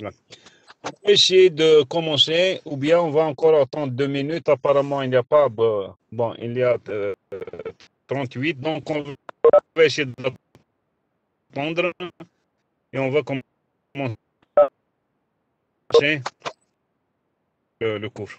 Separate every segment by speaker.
Speaker 1: On va essayer de commencer, ou bien on va encore attendre deux minutes. Apparemment, il n'y a pas. Bon, bon, il y a euh, 38, donc on va essayer d'attendre et on va commencer le cours.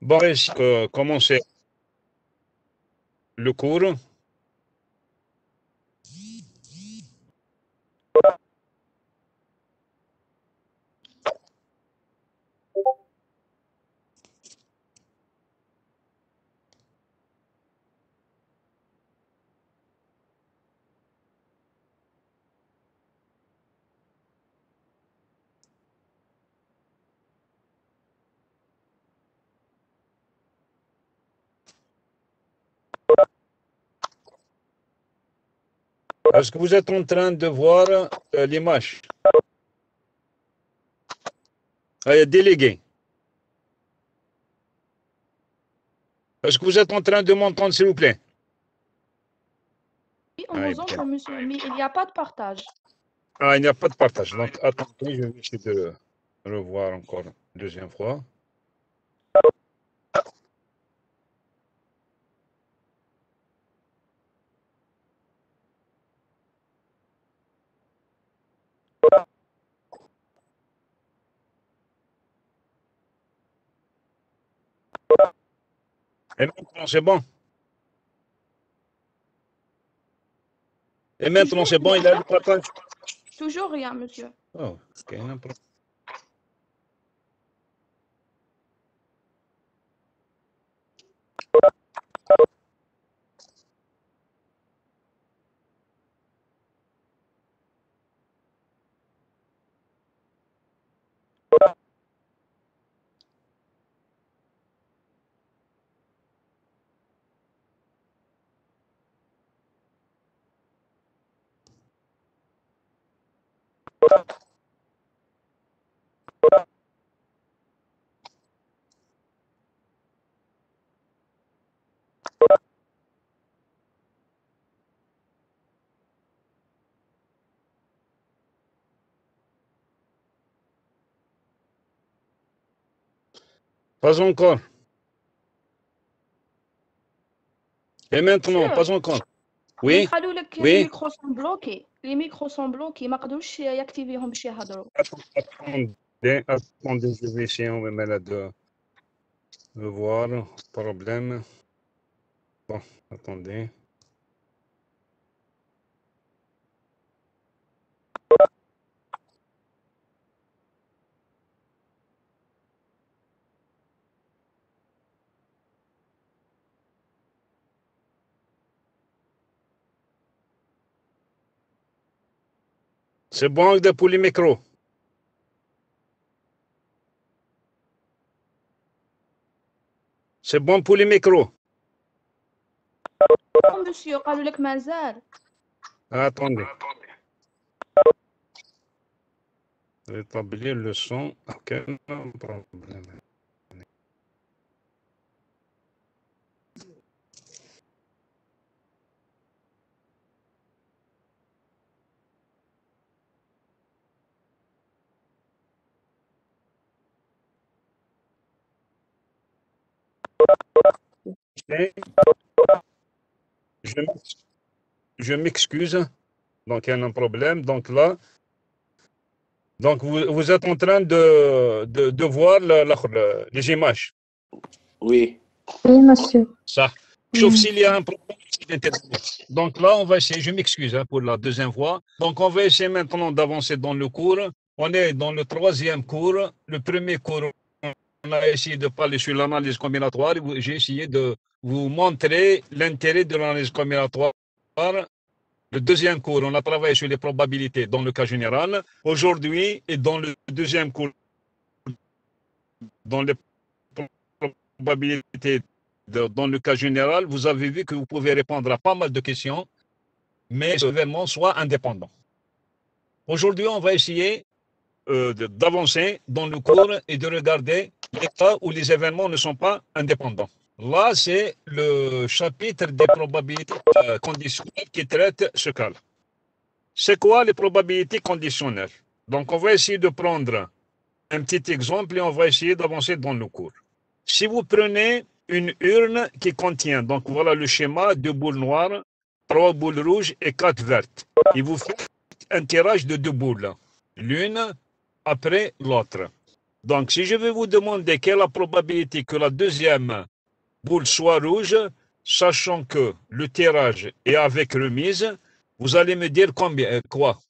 Speaker 1: Bon, est-ce que commencer le cours? Est-ce que vous êtes en train de voir euh, l'image? Euh, délégué. Est-ce que vous êtes en train de m'entendre, s'il vous plaît?
Speaker 2: Oui, on
Speaker 1: Ah,
Speaker 2: vous
Speaker 1: ok.
Speaker 2: entend, monsieur, mais il n'y a pas de partage.
Speaker 1: Ah, il n'y a pas de partage. Donc, attendez, je vais essayer de revoir encore une deuxième fois. Et maintenant, c'est bon? Et maintenant, c'est bon, il a le partage.
Speaker 2: Toujours rien, monsieur.
Speaker 1: Oh, ok, n'importe. Pas encore. Et maintenant, pas encore. Oui.
Speaker 2: Les micros sont bloqués. Les micros sont bloqués. Maqdouch activer hom chi.
Speaker 1: Attendez, attendez, je vais essayer on va là de voir problème. Bon, attendez. C'est bon de- pour les micros. C'est bon pour les micros.
Speaker 2: مسيو قالوا لك مازال
Speaker 1: Attendez. Rétablir le son. Aucun problème. Je m'ex- je m'excuse. Donc, il y a un problème. Donc là, donc vous, vous êtes en train de, de, de voir la- la- la- les images.
Speaker 3: Oui.
Speaker 4: Oui, monsieur.
Speaker 1: Ça. Sauf s'il y a un problème. Donc là, on va essayer, je m'excuse hein, pour la deuxième fois. Donc on va essayer maintenant d'avancer dans le cours. On est dans le troisième cours. Le premier cours, on a essayé de parler sur l'analyse combinatoire. J'ai essayé de vous montrer l'intérêt de l'analyse combinatoire le deuxième cours, on a travaillé sur les probabilités dans le cas général. Aujourd'hui, et dans le deuxième cours, dans les probabilités dans le cas général, vous avez vu que vous pouvez répondre à pas mal de questions, mais événement soit indépendant. Aujourd'hui, on va essayer euh, d'avancer dans le cours et de regarder les cas où les événements ne sont pas indépendants. Là, c'est le chapitre des probabilités euh, conditionnelles qui traite ce cas. C'est quoi les probabilités conditionnelles? Donc, on va essayer de prendre un petit exemple et on va essayer d'avancer dans le cours. Si vous prenez une urne qui contient, donc voilà le schéma, deux boules noires, trois boules rouges et quatre vertes. Il vous fait un tirage de deux boules, l'une après l'autre. Donc, si je vais vous demander quelle est la probabilité que la deuxième boule soit rouge, sachant que le tirage est avec remise, vous allez me dire combien, euh, quoi?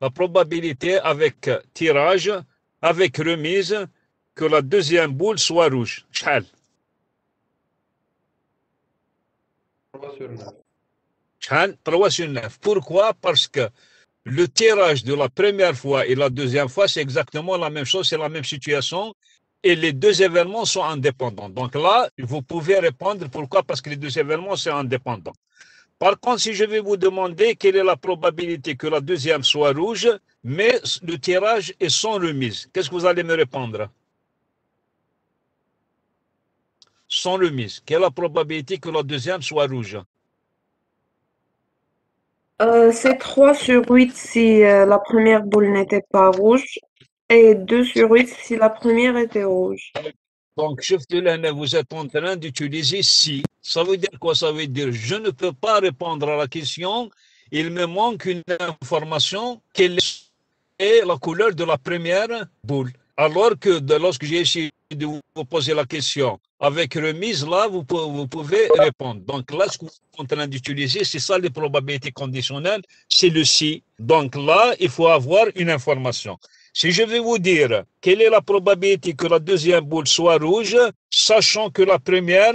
Speaker 1: La probabilité avec tirage, avec remise, que la deuxième boule soit rouge. 3 sur 9. 3 sur 9. Pourquoi? Parce que le tirage de la première fois et la deuxième fois, c'est exactement la même chose, c'est la même situation. Et les deux événements sont indépendants. Donc là, vous pouvez répondre pourquoi? Parce que les deux événements sont indépendants. Par contre, si je vais vous demander quelle est la probabilité que la deuxième soit rouge, mais le tirage est sans remise, qu'est-ce que vous allez me répondre? Sans remise. Quelle est la probabilité que la deuxième soit rouge?
Speaker 3: Euh, c'est 3 sur 8 si euh, la première boule n'était pas rouge et 2 sur 8 si la première était rouge.
Speaker 1: Donc, vous êtes en train d'utiliser si. Ça veut dire quoi? Ça veut dire je ne peux pas répondre à la question. Il me manque une information. Quelle est la couleur de la première boule? Alors que lorsque j'ai essayé de vous poser la question, avec remise, là, vous, pouvez répondre. Donc là, ce que vous êtes en train d'utiliser, c'est ça les probabilités conditionnelles, c'est le si. Donc là, il faut avoir une information. Si je vais vous dire quelle est la probabilité que la deuxième boule soit rouge, sachant que la première,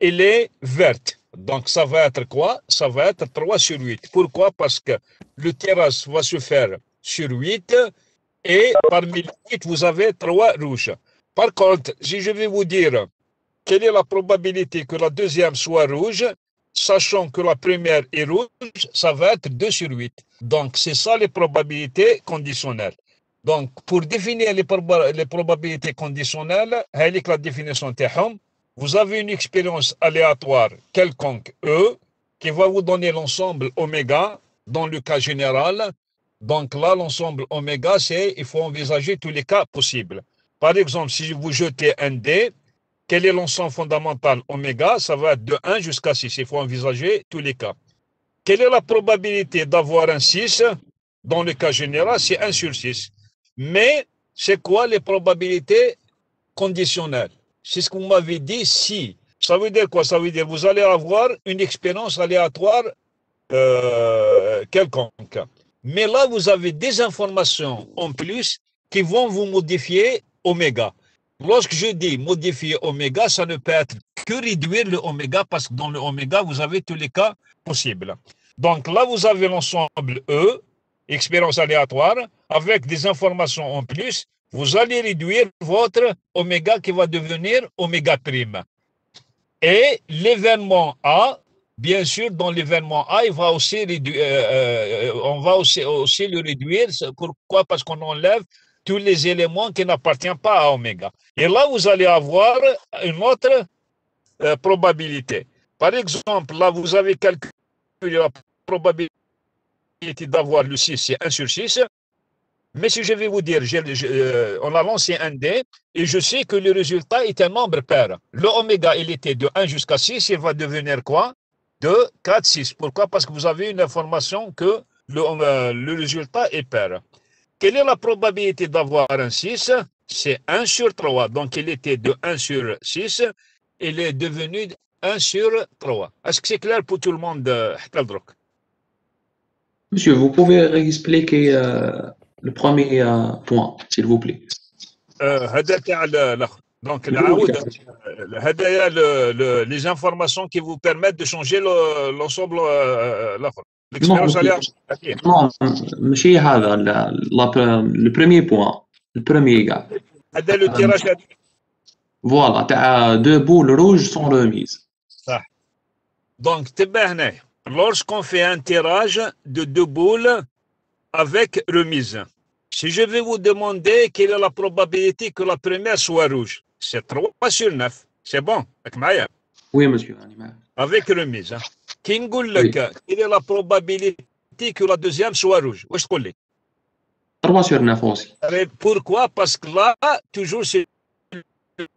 Speaker 1: elle est verte. Donc ça va être quoi? Ça va être 3 sur 8. Pourquoi? Parce que le terrasse va se faire sur 8 et parmi les 8, vous avez 3 rouges. Par contre, si je vais vous dire quelle est la probabilité que la deuxième soit rouge, sachant que la première est rouge, ça va être 2 sur 8. Donc, c'est ça les probabilités conditionnelles. Donc, pour définir les, probabilités conditionnelles, avec la définition vous avez une expérience aléatoire quelconque E qui va vous donner l'ensemble oméga dans le cas général. Donc là, l'ensemble oméga, c'est il faut envisager tous les cas possibles. Par exemple, si vous jetez un dé, quel est l'ensemble fondamental oméga? Ça va être de 1 jusqu'à 6. Il faut envisager tous les cas. Quelle est la probabilité d'avoir un 6 Dans le cas général, c'est 1 sur 6. Mais c'est quoi les probabilités conditionnelles? C'est ce vous m'avez dit si. Ça veut dire quoi? Ça veut dire que vous allez avoir une expérience aléatoire euh, quelconque. Mais là, vous avez des informations en plus qui vont vous modifier oméga. Lorsque je dis modifier oméga, ça ne peut être que réduire le oméga parce que dans le oméga, vous avez tous les cas possibles. Donc là, vous avez l'ensemble E, expérience aléatoire, avec des informations en plus. Vous allez réduire votre oméga qui va devenir oméga prime. Et l'événement A, bien sûr, dans l'événement A, il va aussi réduire, euh, euh, on va aussi, aussi le réduire. Pourquoi? Parce qu'on enlève tous les éléments qui n'appartiennent pas à oméga. Et là, vous allez avoir une autre euh, probabilité. Par exemple, là, vous avez calculé la probabilité d'avoir le 6, c'est 1 sur 6. Mais si je vais vous dire, euh, on a lancé un dé et je sais que le résultat est un nombre pair. Le oméga, il était de 1 jusqu'à 6, il va devenir quoi? De 4, 6. Pourquoi? Parce que vous avez une information que le, euh, le résultat est pair. Quelle est la probabilité d'avoir un 6 C'est 1 sur 3. Donc, il était de 1 sur 6. Il est devenu 1 sur 3. Est-ce que c'est clair pour tout le monde,
Speaker 4: Monsieur, vous pouvez expliquer euh, le premier euh, point, s'il vous plaît.
Speaker 1: Euh, donc, les informations qui vous permettent de changer l'ensemble. L'expérience
Speaker 4: Non,
Speaker 1: aléatoire.
Speaker 4: نو ماشي هذا لو بروميي بوان البروميي كاع
Speaker 1: هذا لو تيراج هذا
Speaker 4: فوالا تاع دو بول روج سون روميز
Speaker 1: صح دونك تبع هنايا lorsqu'on fait un tirage de deux boules avec remise si je vais vous demander quelle est la probabilité que la première soit rouge c'est 3 sur 9 c'est bon راك معايا
Speaker 4: وي مسيو راني معاك
Speaker 1: avec remise hein. كي نقول لك quelle est la probabilité que la deuxième soit rouge واش تقول لي
Speaker 4: 3 sur 9 aussi
Speaker 1: Mais Pourquoi Parce que là, toujours, c'est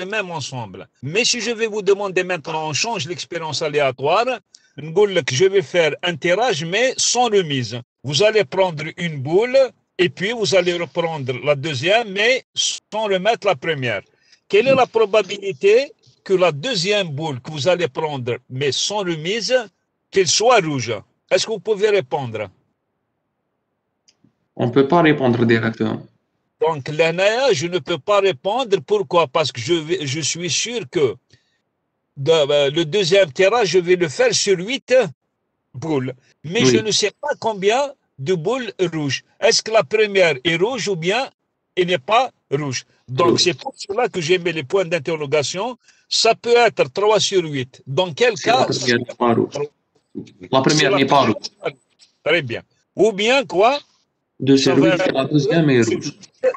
Speaker 1: le même ensemble. Mais si je vais vous demander maintenant, on change l'expérience aléatoire, نقول لك, je vais faire un tirage, mais sans remise. Vous allez prendre une boule, et puis vous allez reprendre la deuxième, mais sans remettre la première. Quelle est la probabilité que la deuxième boule que vous allez prendre, mais sans remise, qu'elle soit rouge Est-ce que vous pouvez répondre?
Speaker 4: On peut pas répondre directement
Speaker 1: Donc, l'ANAA, je ne peux pas répondre. Pourquoi? Parce que je, je suis sûr que de- euh, le deuxième tirage, je vais le faire sur 8 boules. Mais
Speaker 4: Oui.
Speaker 1: je ne sais pas combien de boules rouges. Est-ce que la première est rouge ou bien elle n'est pas rouge? Donc,
Speaker 4: Oui.
Speaker 1: c'est pour cela que j'ai mis les points d'interrogation. Ça peut être 3 sur 8. Dans quel cas?
Speaker 4: première n'est pas rouge. La première n'est pas.
Speaker 1: Très bien. Ou bien quoi?
Speaker 4: De la deuxième est rouge.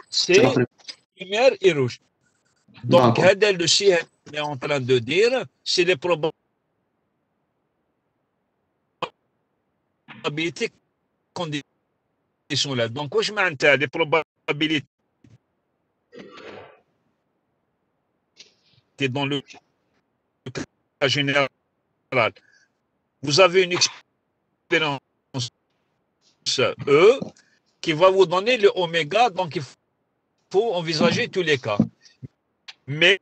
Speaker 4: C'est la première
Speaker 1: et rouge. Donc, Hadel le Shia est en train de dire, c'est les probabilités conditions là. Donc, je m'entends, les probabilités dans le cas général. Vous avez une expérience E qui va vous donner le oméga, donc il faut envisager tous les cas. Mais,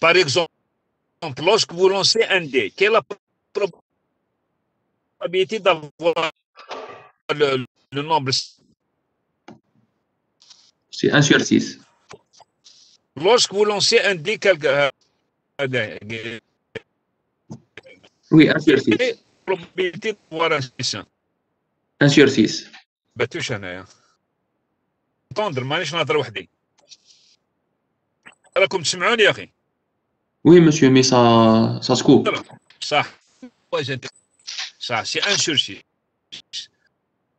Speaker 1: par exemple, lorsque vous lancez un dé, quelle est la probabilité d'avoir le, le nombre?
Speaker 4: C'est 1 sur 6.
Speaker 1: Lorsque vous lancez un dé,
Speaker 4: Oui, 1 sur 6.
Speaker 1: quelle est la probabilité d'avoir un 6
Speaker 4: 1 sur 6.
Speaker 1: باتوش انايا تندر مانيش نهضر وحدي راكم تسمعوني يا اخي
Speaker 4: Oui, monsieur, mais ça, ça se coupe.
Speaker 1: صح Ouais, j'ai- ça c'est un sur six.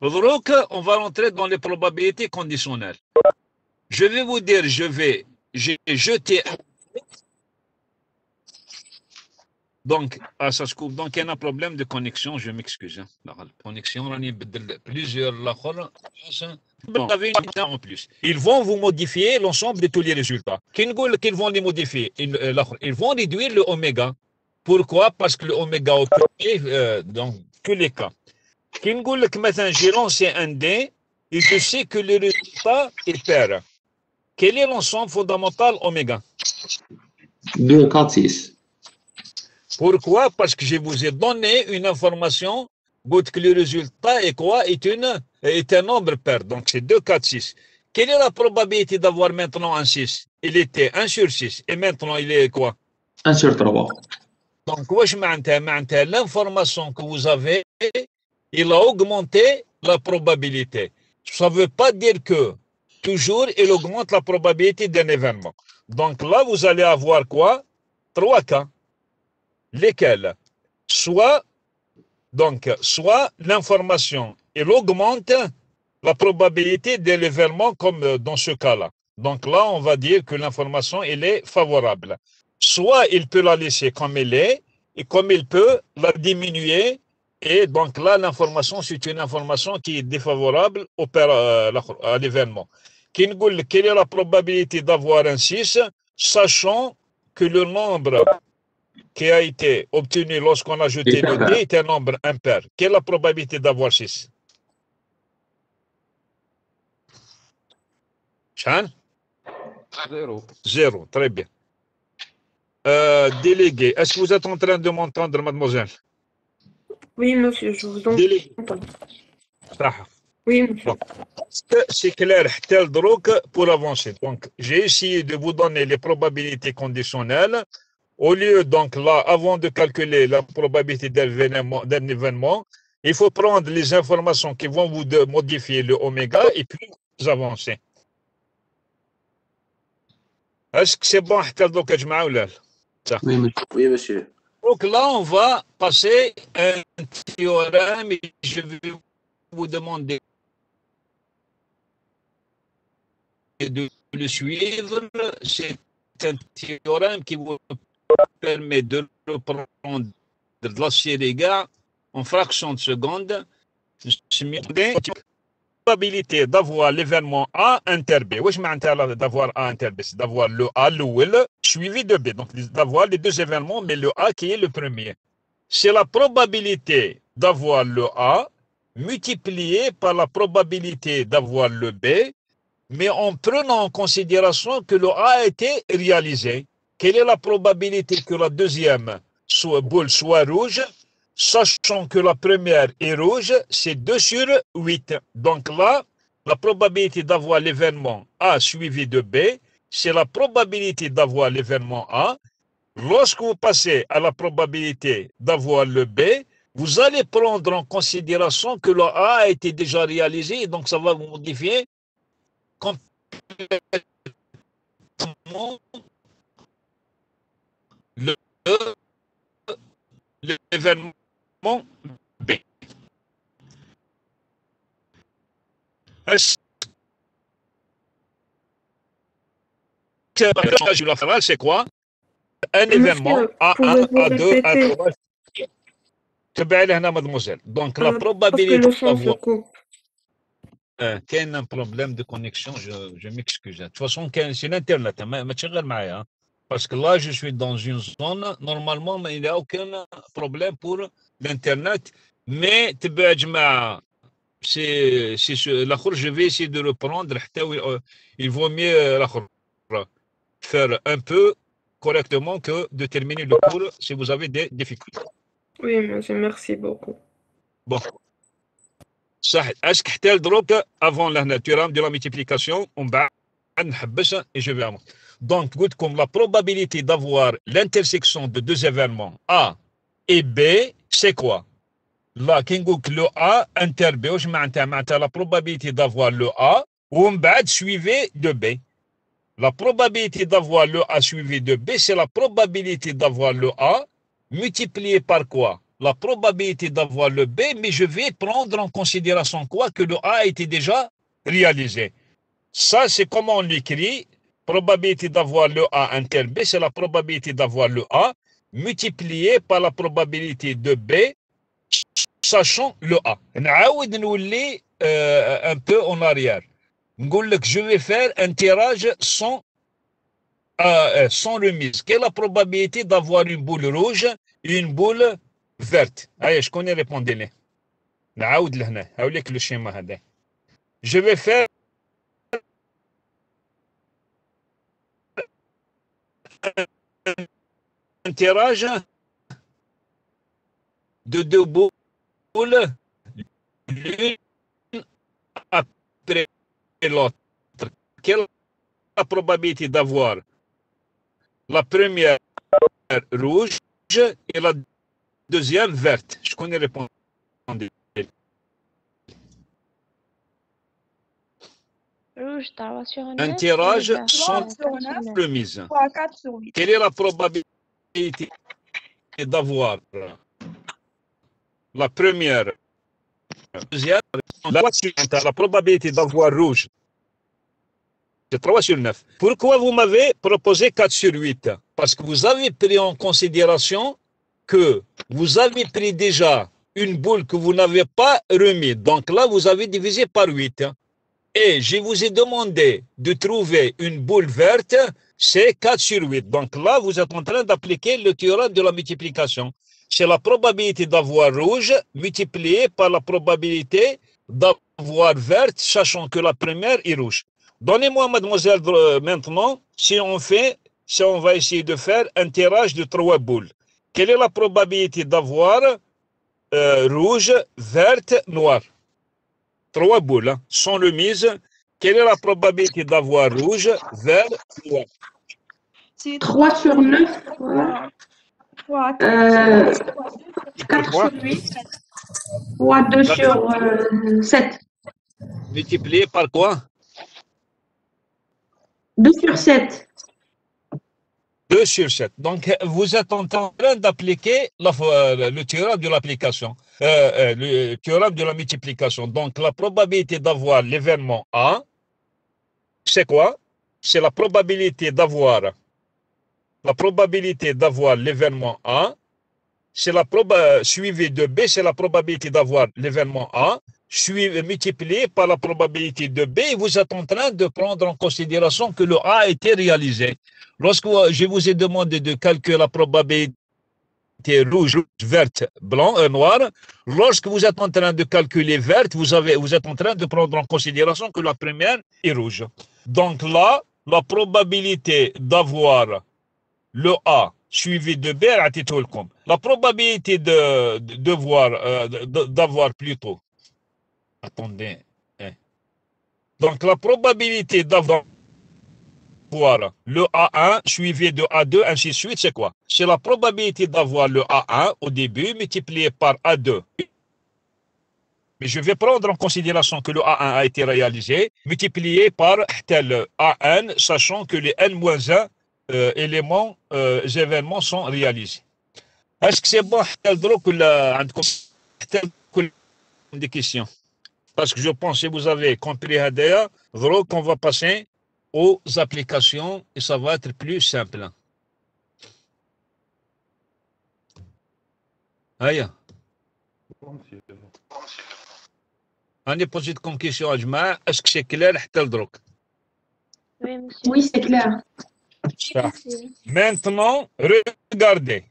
Speaker 1: Donc, on va rentrer dans les probabilités conditionnelles. Je vais vous dire, je vais, j'ai jeté un. donc, ça se coupe. Donc, il y a un problème de connexion, je m'excuse. hein. La connexion, on y a plusieurs. Bon, avez une idée en plus. Ils vont vous modifier l'ensemble de tous les résultats. Qu'ils qu'ils vont les modifier, ils, euh, ils vont réduire le oméga. Pourquoi? Parce que le oméga au premier, euh, dans tous les cas. Qui nous dit que maintenant j'ai lancé un dé et je sais que le résultat est pair. Quel est l'ensemble fondamental oméga?
Speaker 4: 2, 4, 6.
Speaker 1: Pourquoi? Parce que je vous ai donné une information, but que le résultat est quoi? Est, une, est un nombre pair. Donc c'est 2, 4, 6. Quelle est la probabilité d'avoir maintenant un 6 Il était 1 sur 6 et maintenant il est quoi?
Speaker 4: 1 sur 3.
Speaker 1: Donc, l'information que vous avez, il a augmenté la probabilité. Ça ne veut pas dire que toujours il augmente la probabilité d'un événement. Donc là, vous allez avoir quoi? Trois cas. Lesquels Soit, donc, soit l'information, il augmente la probabilité de l'événement comme euh, dans ce cas-là. Donc là, on va dire que l'information, elle est favorable soit il peut la laisser comme elle est, et comme il peut la diminuer. Et donc là, l'information, c'est une information qui est défavorable au euh, à l'événement. Quelle est la probabilité d'avoir un 6, sachant que le nombre qui a été obtenu lorsqu'on a jeté le
Speaker 4: impair.
Speaker 1: dé est un nombre impair. Quelle est la probabilité d'avoir 6 Chan?
Speaker 5: Zéro.
Speaker 1: Zéro, très bien. Euh, délégué, est-ce que vous êtes en train de m'entendre, mademoiselle?
Speaker 3: Oui, monsieur, je vous entends.
Speaker 1: Délégué. صح.
Speaker 3: Oui, monsieur.
Speaker 1: C'est clair, tel drogue pour avancer? Donc, j'ai essayé de vous donner les probabilités conditionnelles au lieu, donc là, avant de calculer la probabilité d'un événement, il faut prendre les informations qui vont vous modifier le oméga et puis vous avancez. Est-ce que c'est bon,
Speaker 4: Oui,
Speaker 6: oui, monsieur.
Speaker 1: Donc là, on va passer un théorème et je vais vous demander de le suivre. C'est un théorème qui vous permet de reprendre de la série gars en fraction de seconde. probabilité d'avoir l'événement A inter B. Oui, je m'intéresse d'avoir A inter B, c'est d'avoir le A, l'OL, suivi de B. Donc, d'avoir les deux événements, mais le A qui est le premier. C'est la probabilité d'avoir le A multipliée par la probabilité d'avoir le B, mais en prenant en considération que le A a été réalisé. Quelle est la probabilité que la deuxième soit, boule soit rouge sachant que la première est rouge, c'est 2 sur 8. Donc là, la probabilité d'avoir l'événement A suivi de B, c'est la probabilité d'avoir l'événement A. Lorsque vous passez à la probabilité d'avoir le B, vous allez prendre en considération que le A a été déjà réalisé, donc ça va vous modifier complètement l'événement B. Est-ce que la du latéral, c'est quoi Un
Speaker 3: Monsieur,
Speaker 1: événement A1,
Speaker 3: pouvez-vous
Speaker 1: A2,
Speaker 3: répéter
Speaker 1: A3. تبعي لهنا mademoiselle. Donc la
Speaker 3: Euh, Parce que
Speaker 1: probabilité
Speaker 3: le son se
Speaker 1: d'avoir
Speaker 3: coupe.
Speaker 1: آه، كاين ان بروبليم دو كونيكسيون جو جو ميكسكوز de toute façon كاين سي الانترنت ما ما تشغل معايا Parce que là, je suis dans une zone, normalement, il n'y a aucun problème pour l'Internet. Mais, c'est je vais essayer de reprendre. Euh, il vaut mieux euh, faire un peu correctement que de terminer le cours si vous avez des difficultés.
Speaker 3: Oui, monsieur, merci beaucoup.
Speaker 1: Bon. Est-ce que tu as le droit avant la nature hein, de la multiplication, on. Donc, comme la probabilité d'avoir l'intersection de deux événements A et B, c'est quoi? Là, le A inter B, la probabilité d'avoir le A, ou suivi de B. La probabilité d'avoir le A suivi de B, c'est la probabilité d'avoir le A multiplié par quoi? La probabilité d'avoir le B, mais je vais prendre en considération quoi? Que le A a été déjà réalisé. Ça, c'est comment on l'écrit. Probabilité d'avoir le A interne B, c'est la probabilité d'avoir le A multiplié par la probabilité de B, sachant le A. Euh, un peu en arrière. Je vais faire un tirage euh, euh, sans, remise. Quelle est la probabilité d'avoir une boule rouge et une boule verte? Je connais, répondez-les. Hein, hein, je vais faire un tirage de deux boules l'une après l'autre quelle est la probabilité d'avoir la première rouge et la deuxième verte? Je connais répondre.
Speaker 7: Rouge, t'as sur un
Speaker 1: tirage sans
Speaker 7: sur un neuf.
Speaker 1: remise.
Speaker 2: 3, 4 sur 8.
Speaker 1: Quelle est la probabilité d'avoir la première, la deuxième, la suivante, la probabilité d'avoir rouge? C'est 3 sur 9. Pourquoi vous m'avez proposé 4 sur 8 Parce que vous avez pris en considération que vous avez pris déjà une boule que vous n'avez pas remise. Donc là, vous avez divisé par 8. Et je vous ai demandé de trouver une boule verte, c'est 4 sur 8. Donc là, vous êtes en train d'appliquer le théorème de la multiplication. C'est la probabilité d'avoir rouge multipliée par la probabilité d'avoir verte, sachant que la première est rouge. Donnez-moi, mademoiselle, euh, maintenant, si on fait, si on va essayer de faire un tirage de trois boules. Quelle est la probabilité d'avoir euh, rouge, verte, noire Trois boules, hein, sans remise. Quelle est la probabilité d'avoir rouge, vert,
Speaker 2: C'est
Speaker 3: 3 sur 9, voilà.
Speaker 2: fois
Speaker 3: Euh, 4
Speaker 1: Pourquoi
Speaker 3: sur 8, fois 2 sur euh, 7.
Speaker 1: Multiplié par quoi?
Speaker 3: 2 sur 7.
Speaker 1: 2 sur 7. Donc, vous êtes en train d'appliquer euh, le théorème de l'application, euh, euh, le théorème de la multiplication. Donc, la probabilité d'avoir l'événement A, c'est quoi? C'est la probabilité d'avoir la probabilité d'avoir l'événement A, c'est la suivi de B, c'est la probabilité d'avoir l'événement A, multiplié par la probabilité de B, vous êtes en train de prendre en considération que le A a été réalisé. Lorsque je vous ai demandé de calculer la probabilité rouge, verte, blanc, euh, noir, lorsque vous êtes en train de calculer verte, vous, êtes en train de prendre en considération que la première est rouge. Donc là, la probabilité d'avoir le A suivi de B, la probabilité de, de, euh, d'avoir plutôt, Attendez. Eh. Donc la probabilité d'avoir le A1 suivi de A2, ainsi de suite, c'est quoi? C'est la probabilité d'avoir le A1 au début multiplié par A2. Mais je vais prendre en considération que le A1 a été réalisé, multiplié par tel AN, sachant que les N-1 euh, éléments, euh, événements sont réalisés. Est-ce que c'est bon, tel droit que la... des questions parce que je pense que vous avez compris Hadea, donc on va passer aux applications et ça va être plus simple. Aïe. Allez, posez comme question à Est-ce que c'est clair, Htelbrok
Speaker 7: Oui,
Speaker 3: c'est clair.
Speaker 1: Maintenant, regardez.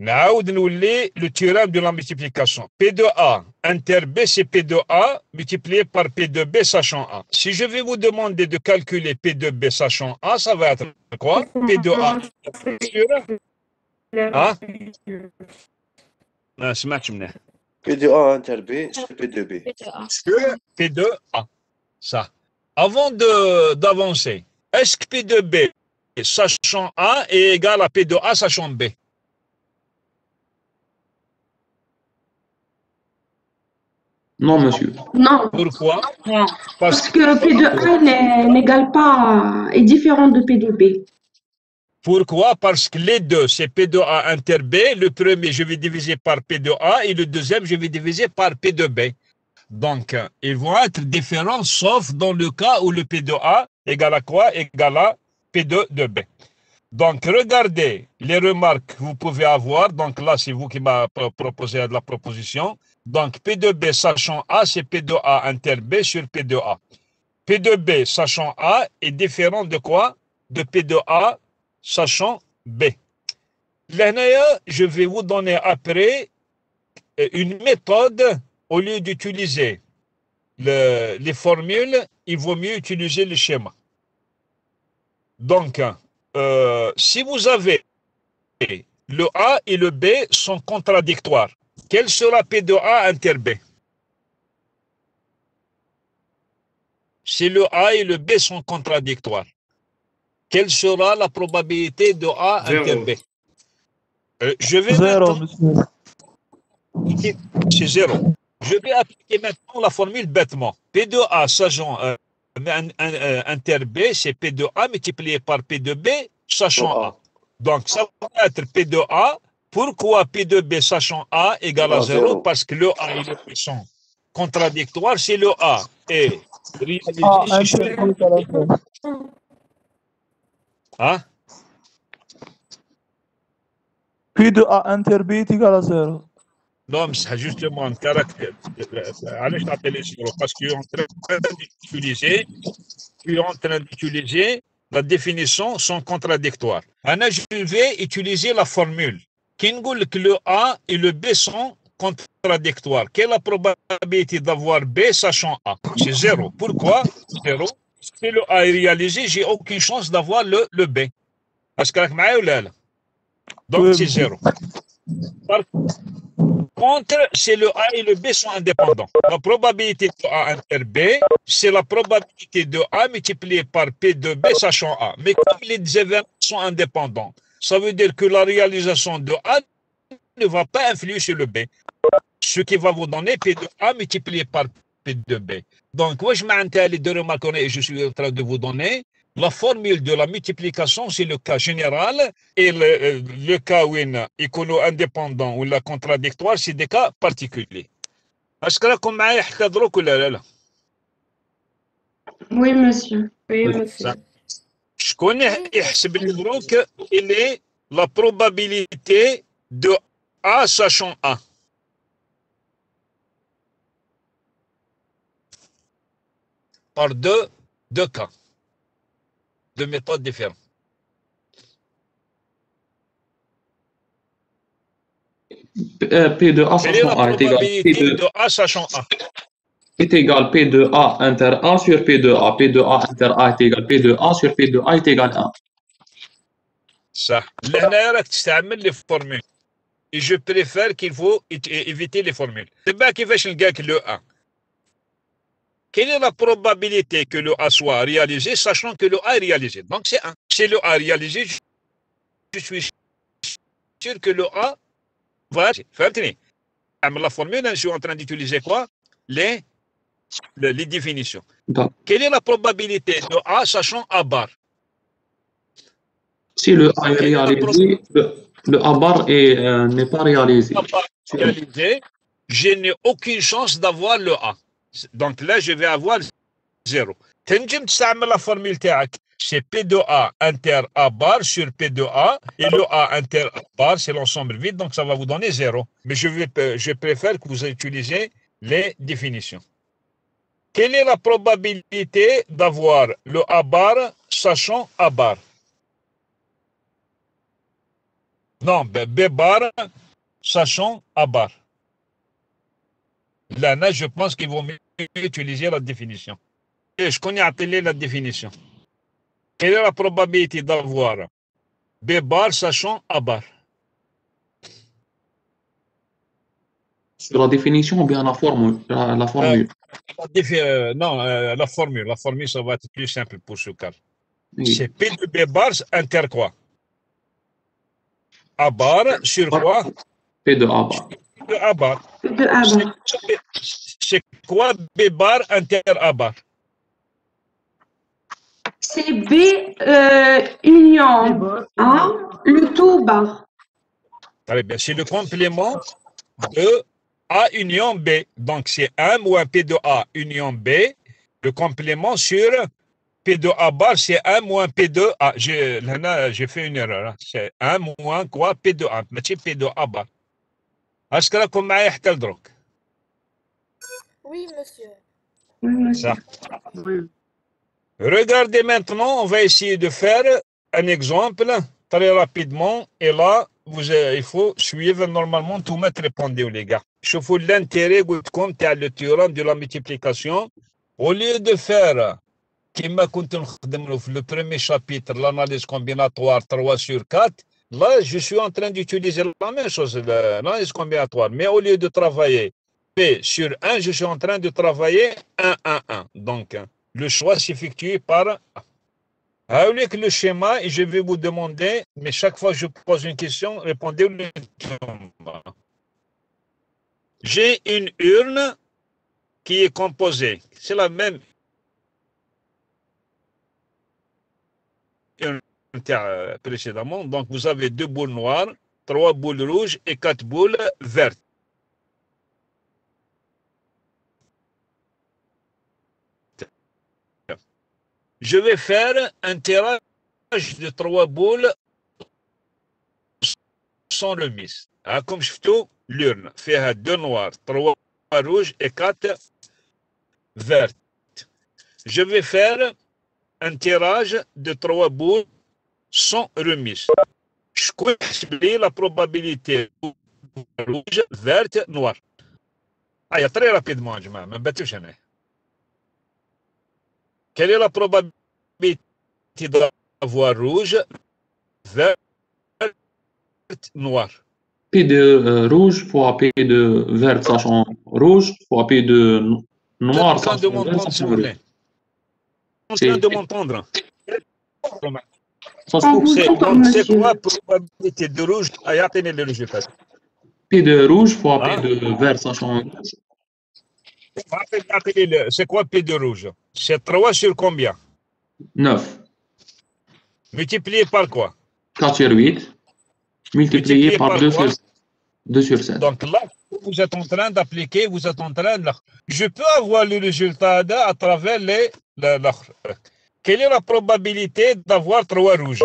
Speaker 1: نعاود نولي le théorème de la multiplication. P de A inter B, c'est P de A multiplié par P de B sachant A. Si je vais vous demander de calculer P de B sachant A, ça va être quoi P de A sur ها ما سمعتش منيح
Speaker 6: بي دي او انتر بي سي بي دو بي
Speaker 7: PTA.
Speaker 1: sur P de A. Ça. Avant de d'avancer, est-ce que P de B sachant A est égal à P de A sachant B
Speaker 4: Non, monsieur.
Speaker 3: Non,
Speaker 1: Pourquoi?
Speaker 3: Non.
Speaker 1: Parce
Speaker 3: Parce que P de A n'est- n'égale pas, est différent de P de B.
Speaker 1: Pourquoi? Parce que les deux, c'est P de A inter B. Le premier, je vais diviser par P de A et le deuxième, je vais diviser par P de B. Donc, ils vont être différents, sauf dans le cas où le P de A égale à quoi? Égale à P2 de B. Donc, regardez les remarques que vous pouvez avoir. Donc là, c'est vous qui m'avez pro- proposé de la proposition. Donc, P de B sachant A, c'est P de A inter B sur P de A. P de B sachant A est différent de quoi? De P de A sachant B. Je vais vous donner après euh, une méthode, au lieu d'utiliser le- les formules, il vaut mieux utiliser le schéma. Donc, euh, si vous avez le A et le B sont contradictoires, quel sera P de A inter B Si le A et le B sont contradictoires, quelle sera la probabilité de A inter. B Euh, Je vais
Speaker 8: Zéro,
Speaker 1: maintenant-
Speaker 8: monsieur.
Speaker 1: c'est zéro. Je vais appliquer maintenant la formule bêtement. P de A sachant euh, euh, inter B, c'est P de A multiplié par P de B sachant
Speaker 6: Sur
Speaker 1: A.
Speaker 6: A.
Speaker 1: Donc, ça va être P de A. Pourquoi P de B sachant A égale à
Speaker 6: Ah,
Speaker 1: 0
Speaker 6: zéro.
Speaker 1: Parce que le A et le B sont contradictoires. Si le A est
Speaker 8: Ah.
Speaker 1: Hein?
Speaker 8: Puis de A inter B est égal à 0.
Speaker 1: Non, mais c'est justement un caractère. Allez, je t'appelle zéro parce que tu es en train d'utiliser, tu es en train d'utiliser la définition sont contradictoires. Anna, je vais utiliser la formule. Qui nous dit que le A et le B sont contradictoires. Quelle est la probabilité d'avoir B sachant A? C'est zéro. Pourquoi? Zéro. Si le A est réalisé, j'ai aucune chance d'avoir le, le B. Est-ce que vous Donc, c'est zéro. Par contre, c'est le A et le B sont indépendants. La probabilité de A inter B, c'est la probabilité de A multipliée par P de B sachant A. Mais comme les événements sont indépendants, ça veut dire que la réalisation de A ne va pas influer sur le B. Ce qui va vous donner P de A multiplié par P de B. Donc, moi, je m'intéresse les deux remarques et je suis en train de vous donner. La formule de la multiplication, c'est le cas général et le, euh, cas où une écono-indépendant ou la contradictoire, c'est des cas particuliers. Est-ce que là,
Speaker 9: Oui, monsieur.
Speaker 3: Oui, monsieur.
Speaker 1: شكون يحسب لي دروك il est la probabilité de A sachant A par deux, deux cas, deux méthodes différentes.
Speaker 4: Euh, P de A
Speaker 1: Quelle est
Speaker 4: sachant
Speaker 1: la
Speaker 4: A est égal P
Speaker 1: probabilité
Speaker 4: de
Speaker 1: de A sachant A
Speaker 4: est égal P de A inter A sur P de A. P de A inter A est égal P de A sur P de A est égal 1.
Speaker 1: صح لهنا راك تستعمل لي فورمول et je préfère qu'il faut é- éviter les formules دابا كيفاش نلقاك لو A Quelle est la probabilité que le A soit réalisé, sachant que le A est réalisé Donc c'est 1. Si le A est réalisé, je je suis sûr que le A va فهمتني أما la formule, je suis en train d'utiliser quoi les, le- les définitions.
Speaker 4: D'accord.
Speaker 1: Quelle est la probabilité de A, sachant A bar
Speaker 4: Si le A est
Speaker 1: Quelle est la
Speaker 4: réalisé, le, le A bar est, euh, n'est pas réalisé.
Speaker 1: A bar réalisé, je n'ai aucune chance d'avoir le A. Donc là, je vais avoir 0. تنجم تستعمل la formule تاعك c'est P de A inter A bar sur P de A et le A inter A bar c'est l'ensemble vide donc ça va vous donner 0. Mais je, vais, je préfère que vous utilisez les définitions. quelle est la probabilité d'avoir le A bar sachant A bar Non, B B bar sachant A bar. Là, je pense qu'il vaut mieux utiliser la définition. Et je connais appelé la définition. Quelle est la probabilité d'avoir B bar sachant A bar
Speaker 4: Sur la définition ou bien la formule?
Speaker 1: Euh, Non, euh, la formule. La formule, ça va être plus simple pour ce cas.
Speaker 4: Oui.
Speaker 1: C'est P de B bar inter quoi? A bar sur quoi?
Speaker 4: P de A bar.
Speaker 1: De A bar.
Speaker 9: De A bar.
Speaker 1: C'est quoi B bar inter A bar
Speaker 9: C'est B euh, union A, le tout bar.
Speaker 1: Très bien. C'est le complément de A union B. Donc, c'est 1 moins P de A union B. Le complément sur P de A bar, c'est 1 moins P de A. J'ai là, j'ai fait une erreur. hein. C'est 1 moins quoi P de A. Mais c'est P de A bar. Est-ce que راكم معايا حتى لدروك؟
Speaker 7: Oui, monsieur.
Speaker 9: Oui, monsieur.
Speaker 1: Ça. Regardez maintenant, on va essayer de faire un exemple très rapidement. Et là, il faut suivre normalement tout mettre répondez les gars. Je vous l'intérêt comme tu as le théorème de la multiplication. Au lieu de faire, le premier chapitre, l'analyse combinatoire 3 sur 4, là, je suis en train d'utiliser la même chose, l'analyse combinatoire. Mais au lieu de travailler P sur 1, je suis en train de travailler 1, 1, 1. Donc, hein, le choix s'effectue par avec le schéma, et je vais vous demander, mais chaque fois que je pose une question, répondez le J'ai une urne qui est composée. C'est la même urne précédemment. Donc, vous avez deux boules noires, trois boules rouges et quatre boules vertes. Je vais faire un tirage de trois boules sans remise. Ah, comme je fais l'urne, fait deux noirs, trois rouges et quatre vertes. Je vais faire un tirage de trois boules sans remise. Je connais la probabilité rouge, verte, noire. Ah, il a très rapidement, je jamais. Quelle est la probabilité d'avoir rouge, vert, noir?
Speaker 4: P de euh, rouge fois P de vert sachant rouge fois P de noir
Speaker 1: en train de
Speaker 4: sachant vert
Speaker 1: m'entendre, s'il
Speaker 4: sachant
Speaker 1: vous
Speaker 4: rouge.
Speaker 1: plaît. Vous êtes en
Speaker 4: C'est-
Speaker 1: train de m'entendre.
Speaker 9: Vous
Speaker 1: C'est quoi la probabilité de rouge? À atteindre le résultat
Speaker 4: P de rouge fois? P de vert sachant rouge.
Speaker 1: C'est quoi P de rouge? C'est 3 sur combien?
Speaker 4: 9.
Speaker 1: Multiplié par quoi?
Speaker 4: 4 sur 8. Multiplié
Speaker 1: Multiplié
Speaker 4: par
Speaker 1: par
Speaker 4: 2
Speaker 1: quoi?
Speaker 4: sur, 2 sur 7.
Speaker 1: Donc là, vous êtes en train d'appliquer, vous êtes en train de... Je peux avoir le résultat à travers les... la- la- Quelle est la probabilité d'avoir 3 rouges?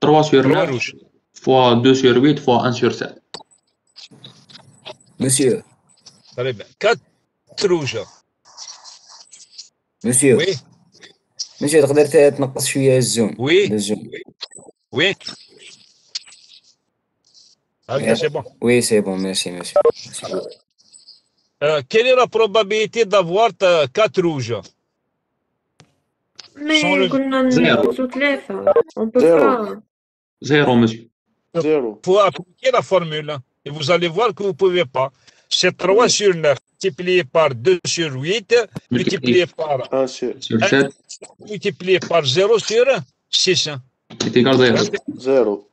Speaker 4: 3 sur
Speaker 1: 3
Speaker 4: 9
Speaker 1: rouges.
Speaker 4: fois 2 sur 8 fois 1 sur 7.
Speaker 10: Monsieur,
Speaker 1: Très bien. 4 rouges.
Speaker 10: monsieur,
Speaker 1: Oui,
Speaker 10: monsieur تقدر تنقص شوية الزوم
Speaker 1: oui,
Speaker 10: الزوم
Speaker 1: oui. Ok, c'est bon.
Speaker 10: وي سي بون ميرسي monsieur Merci beaucoup.
Speaker 1: Euh, quelle est la probabilité d'avoir 4 rouges
Speaker 3: Mais
Speaker 1: Sans le-
Speaker 3: قلنا
Speaker 4: زيرو.
Speaker 3: نقصوا ثلاثة on peut
Speaker 6: زيرو.
Speaker 3: pas
Speaker 4: 0 monsieur.
Speaker 6: Zéro.
Speaker 1: Il faut appliquer la formule Et vous allez voir que vous ne pouvez pas. C'est 3 sur 9 multiplié par 2 sur 8, multiplié par
Speaker 6: 1 sur
Speaker 4: 7,
Speaker 1: multiplié par 0 sur 6.
Speaker 4: 0.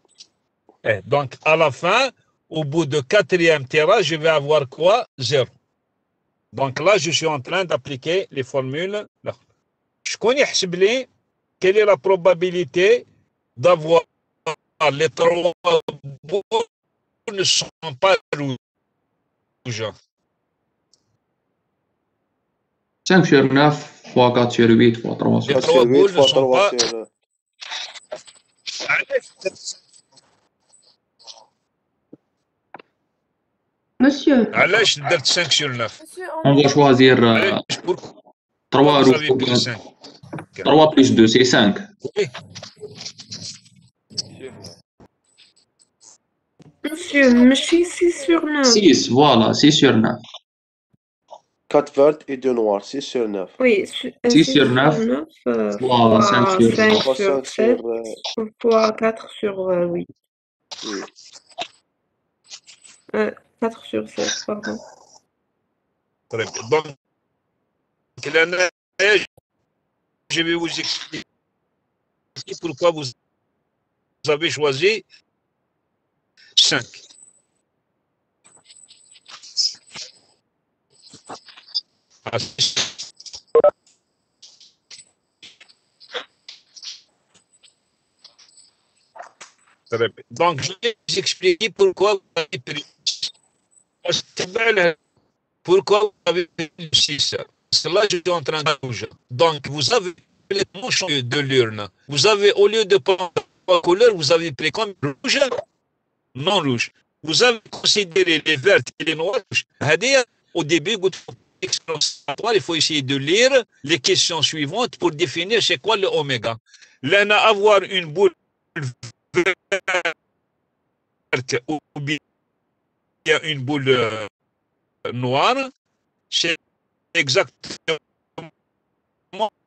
Speaker 1: donc, à la fin, au bout de quatrième tirage, je vais avoir quoi? 0. Donc là, je suis en train d'appliquer les formules. Je connais quelle est la probabilité d'avoir les trois bouts ne sont pas rouges.
Speaker 4: 5 sur 9 fois 4 sur 8 fois 3 sur
Speaker 1: Les
Speaker 6: Un
Speaker 1: trois
Speaker 6: sur huit
Speaker 1: boules ne
Speaker 6: fois
Speaker 1: sont
Speaker 6: trois
Speaker 1: pas.
Speaker 6: sur...
Speaker 9: Monsieur,
Speaker 1: علاش درت 5 sur 9
Speaker 7: Monsieur,
Speaker 4: On va choisir euh,
Speaker 1: علاش pourquoi
Speaker 4: 3
Speaker 1: vous
Speaker 4: rouges.
Speaker 1: avez pris 5
Speaker 4: 3 plus 2, c'est 5.
Speaker 3: Monsieur, monsieur, 6 sur 9.
Speaker 4: 6, voilà, 6 sur 9.
Speaker 6: 4 vertes et 2 noirs, 6 sur 9.
Speaker 3: Oui, 6,
Speaker 4: sur
Speaker 3: 9.
Speaker 4: voilà, 5 sur
Speaker 3: 5 7.
Speaker 6: 5
Speaker 3: 7
Speaker 6: sur,
Speaker 3: fois 4 sur euh, 8. 4 sur 7, pardon.
Speaker 1: Très bien. Donc, je vais vous expliquer pourquoi vous avez choisi 5. Ah, Très bien. Donc, je vais vous expliquer pourquoi vous avez pris. Pourquoi vous avez pris le 6 Parce que là, je suis en train de rouge. Donc, vous avez complètement changé de l'urne. Vous avez, au lieu de prendre trois couleurs, vous avez pris comme rouge, non rouge. Vous avez considéré les vertes et les rouges. C'est-à-dire, Au début, il faut essayer de lire les questions suivantes pour définir c'est quoi le oméga. L'un avoir une boule verte ou bien une boule euh, noire, c'est exactement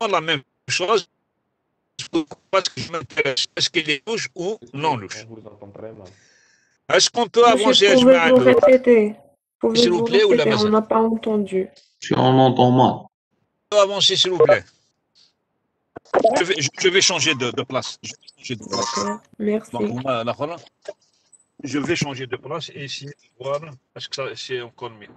Speaker 1: la même chose. Parce que je m'intéresse, est-ce qu'il est rouge ou non rouge? Est-ce qu'on peut avancer
Speaker 3: Monsieur,
Speaker 1: Ajma
Speaker 3: pouvez-vous répéter?
Speaker 1: S'il vous plaît, ou la
Speaker 3: On n'a pas entendu.
Speaker 4: Si on entend mal.
Speaker 1: On peut avancer, s'il vous plaît. Je vais, je- vais changer de, de place. Je vais changer de place.
Speaker 3: Merci.
Speaker 1: Donc. Je vais changer de place et essayer de voir est-ce que ça c'est encore mieux.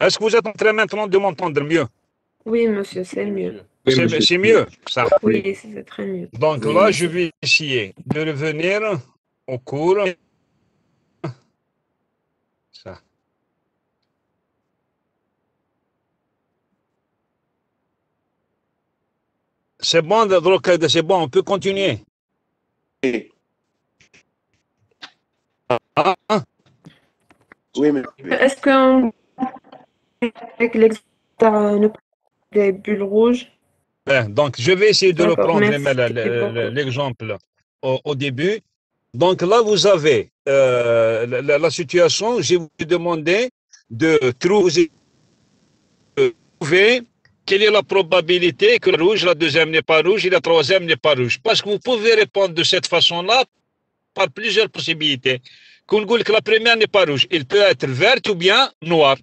Speaker 1: Est-ce que vous êtes en train maintenant de m'entendre mieux?
Speaker 3: Oui, monsieur, c'est mieux.
Speaker 4: Oui,
Speaker 1: C'est mieux, ça?
Speaker 3: Oui, c'est très mieux.
Speaker 1: Donc
Speaker 10: Oui,
Speaker 1: là,
Speaker 10: monsieur.
Speaker 1: je vais essayer de revenir au cours. Ça. C'est bon, c'est bon, on peut continuer?
Speaker 6: Oui,
Speaker 1: Ah, ah,
Speaker 6: oui, mais
Speaker 3: Est-ce qu'on avec l'exemple des bulles rouges?
Speaker 1: ben, donc, je vais essayer de reprendre l'exemple au, au début. Donc là, vous avez euh, la, situation, je vous ai demandé de trouver, de trouver quelle est la probabilité que le rouge, la deuxième n'est pas rouge et la troisième n'est pas rouge. Parce que vous pouvez répondre de cette façon-là par plusieurs possibilités. Qu'on que la première n'est pas rouge, il peut être verte ou bien noire.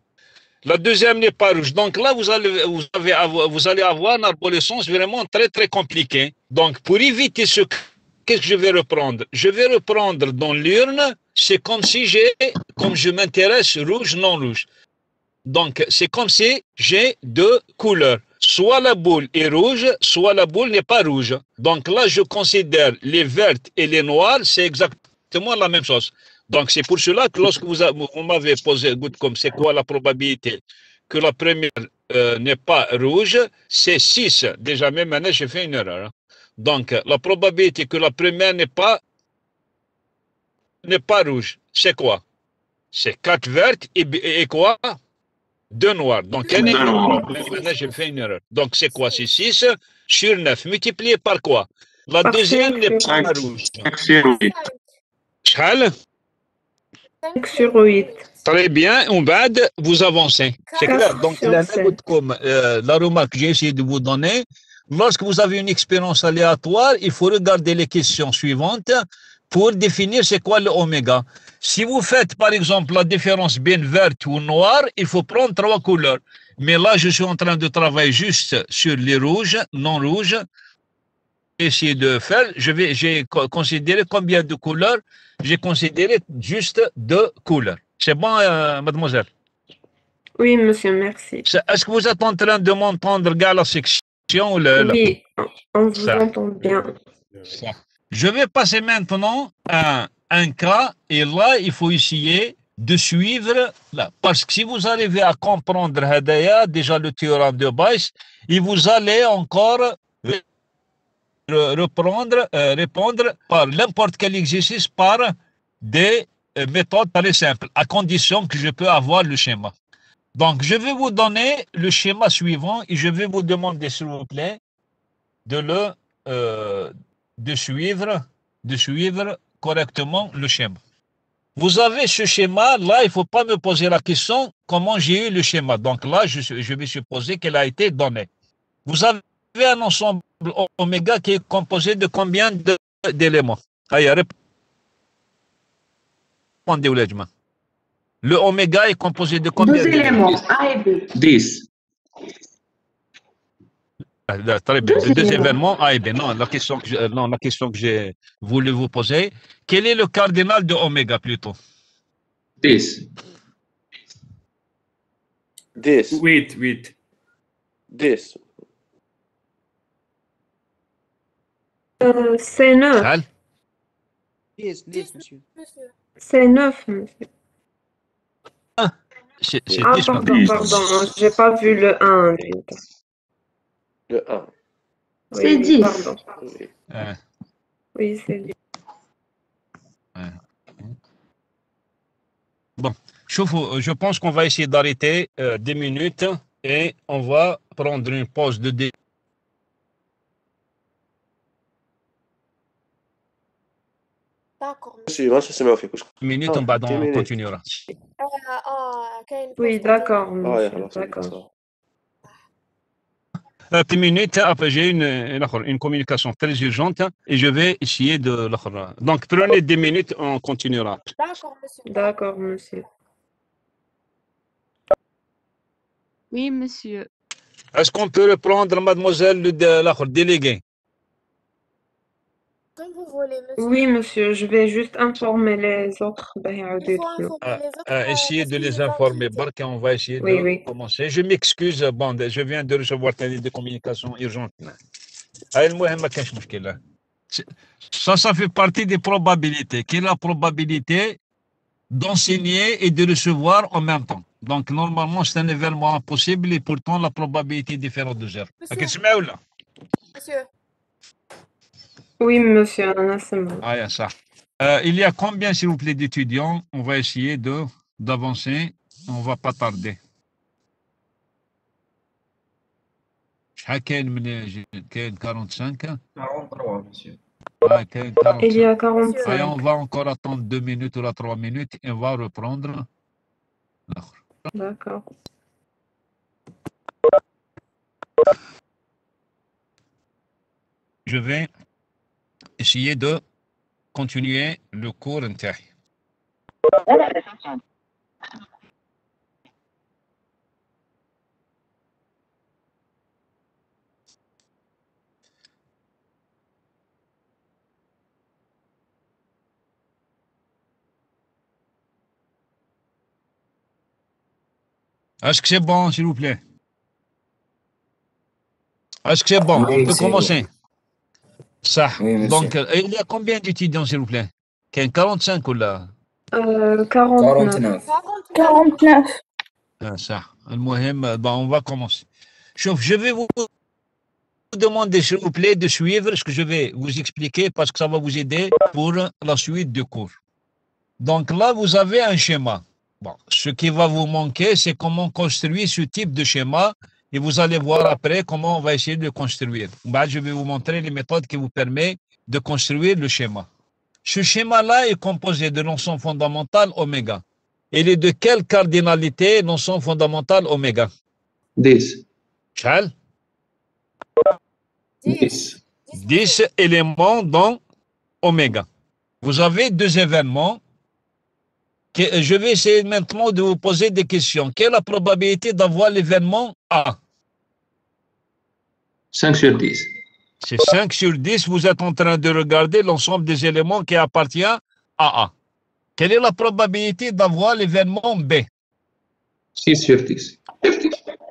Speaker 1: La deuxième n'est pas rouge. Donc là, vous allez, vous allez avoir une arborescence vraiment très, très compliquée. Donc, pour éviter ce, qu'est-ce que je vais reprendre? Je vais reprendre dans l'urne, c'est comme si j'ai, comme je m'intéresse rouge, non rouge. Donc, c'est comme si j'ai deux couleurs. Soit la boule est rouge, soit la boule n'est pas rouge. Donc là, je considère les vertes et les noires, c'est exactement la même chose. Donc, c'est pour cela que lorsque vous, m'avez posé, good comme c'est quoi la probabilité que la première euh, n'est pas rouge, c'est 6. Déjà, même maintenant, j'ai fait une erreur. hein. Donc, la probabilité que la première n'est pas, n'est pas rouge, c'est quoi? C'est 4 vertes et, et quoi? 2 noires. Donc, quelle est
Speaker 4: Deux noirs.
Speaker 1: Même Maintenant, j'ai fait une erreur. Donc, c'est quoi? C'est 6 sur 9. Multiplié par quoi? La deuxième n'est pas rouge.
Speaker 4: 5 sur 8.
Speaker 1: Très bien, on va vous avancez. C'est clair. Donc, la, euh, la remarque que j'ai essayé de vous donner, lorsque vous avez une expérience aléatoire, il faut regarder les questions suivantes pour définir c'est quoi le oméga. Si vous faites par exemple la différence bien verte ou noire, il faut prendre trois couleurs. Mais là, je suis en train de travailler juste sur les rouges, non rouges. Essayer de faire, je vais, j'ai co- considéré combien de couleurs J'ai considéré juste deux couleurs. C'est bon, euh, mademoiselle?
Speaker 3: Oui, monsieur, merci.
Speaker 1: Est-ce que vous êtes en train de m'entendre, gars, la section le-
Speaker 3: Oui, on vous
Speaker 1: Ça.
Speaker 3: entend bien.
Speaker 1: Ça. Je vais passer maintenant à un cas et là, il faut essayer de suivre là. Parce que si vous arrivez à comprendre Hadaya, déjà le théorème de Bayes, et vous allez encore re- re- reprendre, euh, répondre par n'importe quel exercice par des euh, méthodes très simples, à condition que je peux avoir le schéma. Donc, je vais vous donner le schéma suivant et je vais vous demander, s'il vous plaît, de le, euh, de suivre, de suivre correctement le schéma. Vous avez ce schéma, là, il ne faut pas me poser la question comment j'ai eu le schéma. Donc là, je, je vais supposer qu'elle a été donnée. Vous avez un ensemble oméga qui est composé de combien de- d'éléments? Répondez, Ouledjma. Le oméga est composé de combien
Speaker 9: Deux éléments, A et B.
Speaker 4: 10.
Speaker 1: Ah, là, Très bien.
Speaker 9: Deux
Speaker 1: événements A et B. Non, la question que je- euh, non, la question que j'ai voulu vous poser, quel est le cardinal de oméga plutôt?
Speaker 4: 10.
Speaker 6: 10
Speaker 5: 8, 8.
Speaker 6: 10
Speaker 3: Euh, c'est 9.
Speaker 1: Al
Speaker 11: 10, 10, monsieur?
Speaker 3: C'est 9, monsieur.
Speaker 1: C'est c'est
Speaker 3: Ah,
Speaker 1: 10
Speaker 3: pardon, pardon. J'ai pas vu le 1.
Speaker 6: Le 1
Speaker 3: Oui,
Speaker 9: C'est
Speaker 3: oui,
Speaker 9: 10.
Speaker 3: Pardon.
Speaker 6: oui.
Speaker 1: Euh,
Speaker 3: Oui, c'est 10.
Speaker 1: je, vous- je pense qu'on va essayer d'arrêter euh, 10 minutes et on va prendre une pause de 10
Speaker 7: D'accord, monsieur.
Speaker 6: Monsieur, ما نسمعوا فيك واش
Speaker 1: minutes,
Speaker 6: Ah,
Speaker 1: on, va-
Speaker 6: 10
Speaker 1: on
Speaker 6: minutes.
Speaker 1: continuera.
Speaker 7: آه آه كاين
Speaker 3: Oui,
Speaker 7: pause
Speaker 3: d'accord,
Speaker 6: اه يا
Speaker 3: monsieur.
Speaker 6: خلاص
Speaker 3: D'accord.
Speaker 1: Euh, 10 minutes, après j'ai une, une, une communication très urgente et je vais essayer de... Donc prenez 10 minutes, on continuera.
Speaker 7: D'accord, monsieur.
Speaker 3: D'accord, monsieur.
Speaker 12: Oui, monsieur.
Speaker 1: Est-ce qu'on peut reprendre, mademoiselle, le dé- l'autre délégué
Speaker 7: Comme vous voulez, monsieur.
Speaker 3: Oui, monsieur, je vais juste informer les autres. ben, يعاودوا
Speaker 7: Il faut
Speaker 3: يدخلوا.
Speaker 7: informer les autres.
Speaker 1: Euh,
Speaker 7: euh,
Speaker 1: essayez
Speaker 7: parce
Speaker 1: de
Speaker 7: qu'il
Speaker 1: les
Speaker 7: les a
Speaker 1: informer.
Speaker 7: invités.
Speaker 1: Bark, on va essayer
Speaker 3: Oui,
Speaker 1: de
Speaker 3: oui.
Speaker 1: commencer. Je m'excuse, bon, je viens de recevoir ta liste de communication urgente. هاي المهم ما كانش مشكلة. C'est- Ça, ça fait partie des probabilités. Quelle est la probabilité d'enseigner et de recevoir en même temps? Donc, normalement, c'est un événement impossible et pourtant, la probabilité est différente de zéro.
Speaker 7: Monsieur.
Speaker 1: كتسمع ولا؟
Speaker 7: Monsieur,
Speaker 3: Oui, monsieur, أنا سمعت.
Speaker 1: Ah, il y a ça. Euh, il y a combien, s'il vous plaît, d'étudiants? On va essayer de d'avancer. On va pas tarder. شحال كاين من كاين 45
Speaker 10: 43 monsieur.
Speaker 1: ah, كاين
Speaker 3: Il y
Speaker 1: 45
Speaker 3: a
Speaker 1: Allez,
Speaker 3: 45.
Speaker 1: on va encore attendre deux minutes ou là trois minutes et on va reprendre.
Speaker 3: D'accord.
Speaker 1: Je vais essayer de continuer le cours نتاعي. Est-ce que c'est bon, s'il vous plaît? Est-ce que c'est bon?
Speaker 10: Oui,
Speaker 1: On peut
Speaker 10: c'est bon.
Speaker 1: commencer. Ça. Donc, euh, il y a combien d'étudiants, s'il vous plaît? 45 ou là?
Speaker 3: Euh, 49.
Speaker 10: 49.
Speaker 1: Ah, ça. Euh, on va commencer. Je vais vous demander, s'il vous plaît, de suivre ce que je vais vous expliquer parce que ça va vous aider pour la suite du cours. Donc là, vous avez un schéma. Bon, ce qui va vous manquer, c'est comment construire ce type de schéma et vous allez voir après comment on va essayer de construire. Bah, je vais vous montrer les méthodes qui vous permettent de construire le schéma. Ce schéma-là est composé de l'ensemble fondamental oméga. Il est de quelle cardinalité l'ensemble fondamental oméga?
Speaker 4: 10.
Speaker 1: Charles?
Speaker 4: 10.
Speaker 1: 10 éléments dans oméga. Vous avez deux événements que- Je vais essayer maintenant de vous poser des questions. Quelle est la probabilité d'avoir l'événement A?
Speaker 4: 5 sur 10.
Speaker 1: C'est 5 sur 10. Vous êtes en train de regarder l'ensemble des éléments qui appartient à A. Quelle est la probabilité d'avoir l'événement B?
Speaker 4: 6 sur 10.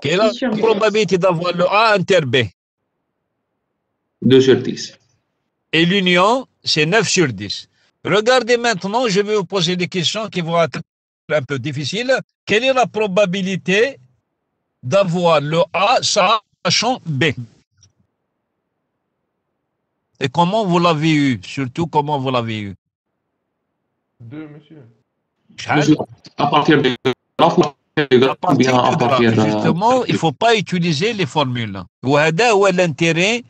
Speaker 1: Quelle est la probabilité d'avoir le A inter B?
Speaker 4: 2 sur 10.
Speaker 1: Et l'union, c'est 9 sur 10. Regardez maintenant, je vais vous poser des questions qui vont être un peu difficiles. Quelle est la probabilité d'avoir le A sachant B? Et comment vous l'avez eu? Surtout, comment vous l'avez eu?
Speaker 5: Deux, monsieur.
Speaker 4: À partir de
Speaker 1: à. Justement, il ne faut pas utiliser les formules. Où est l'intérêt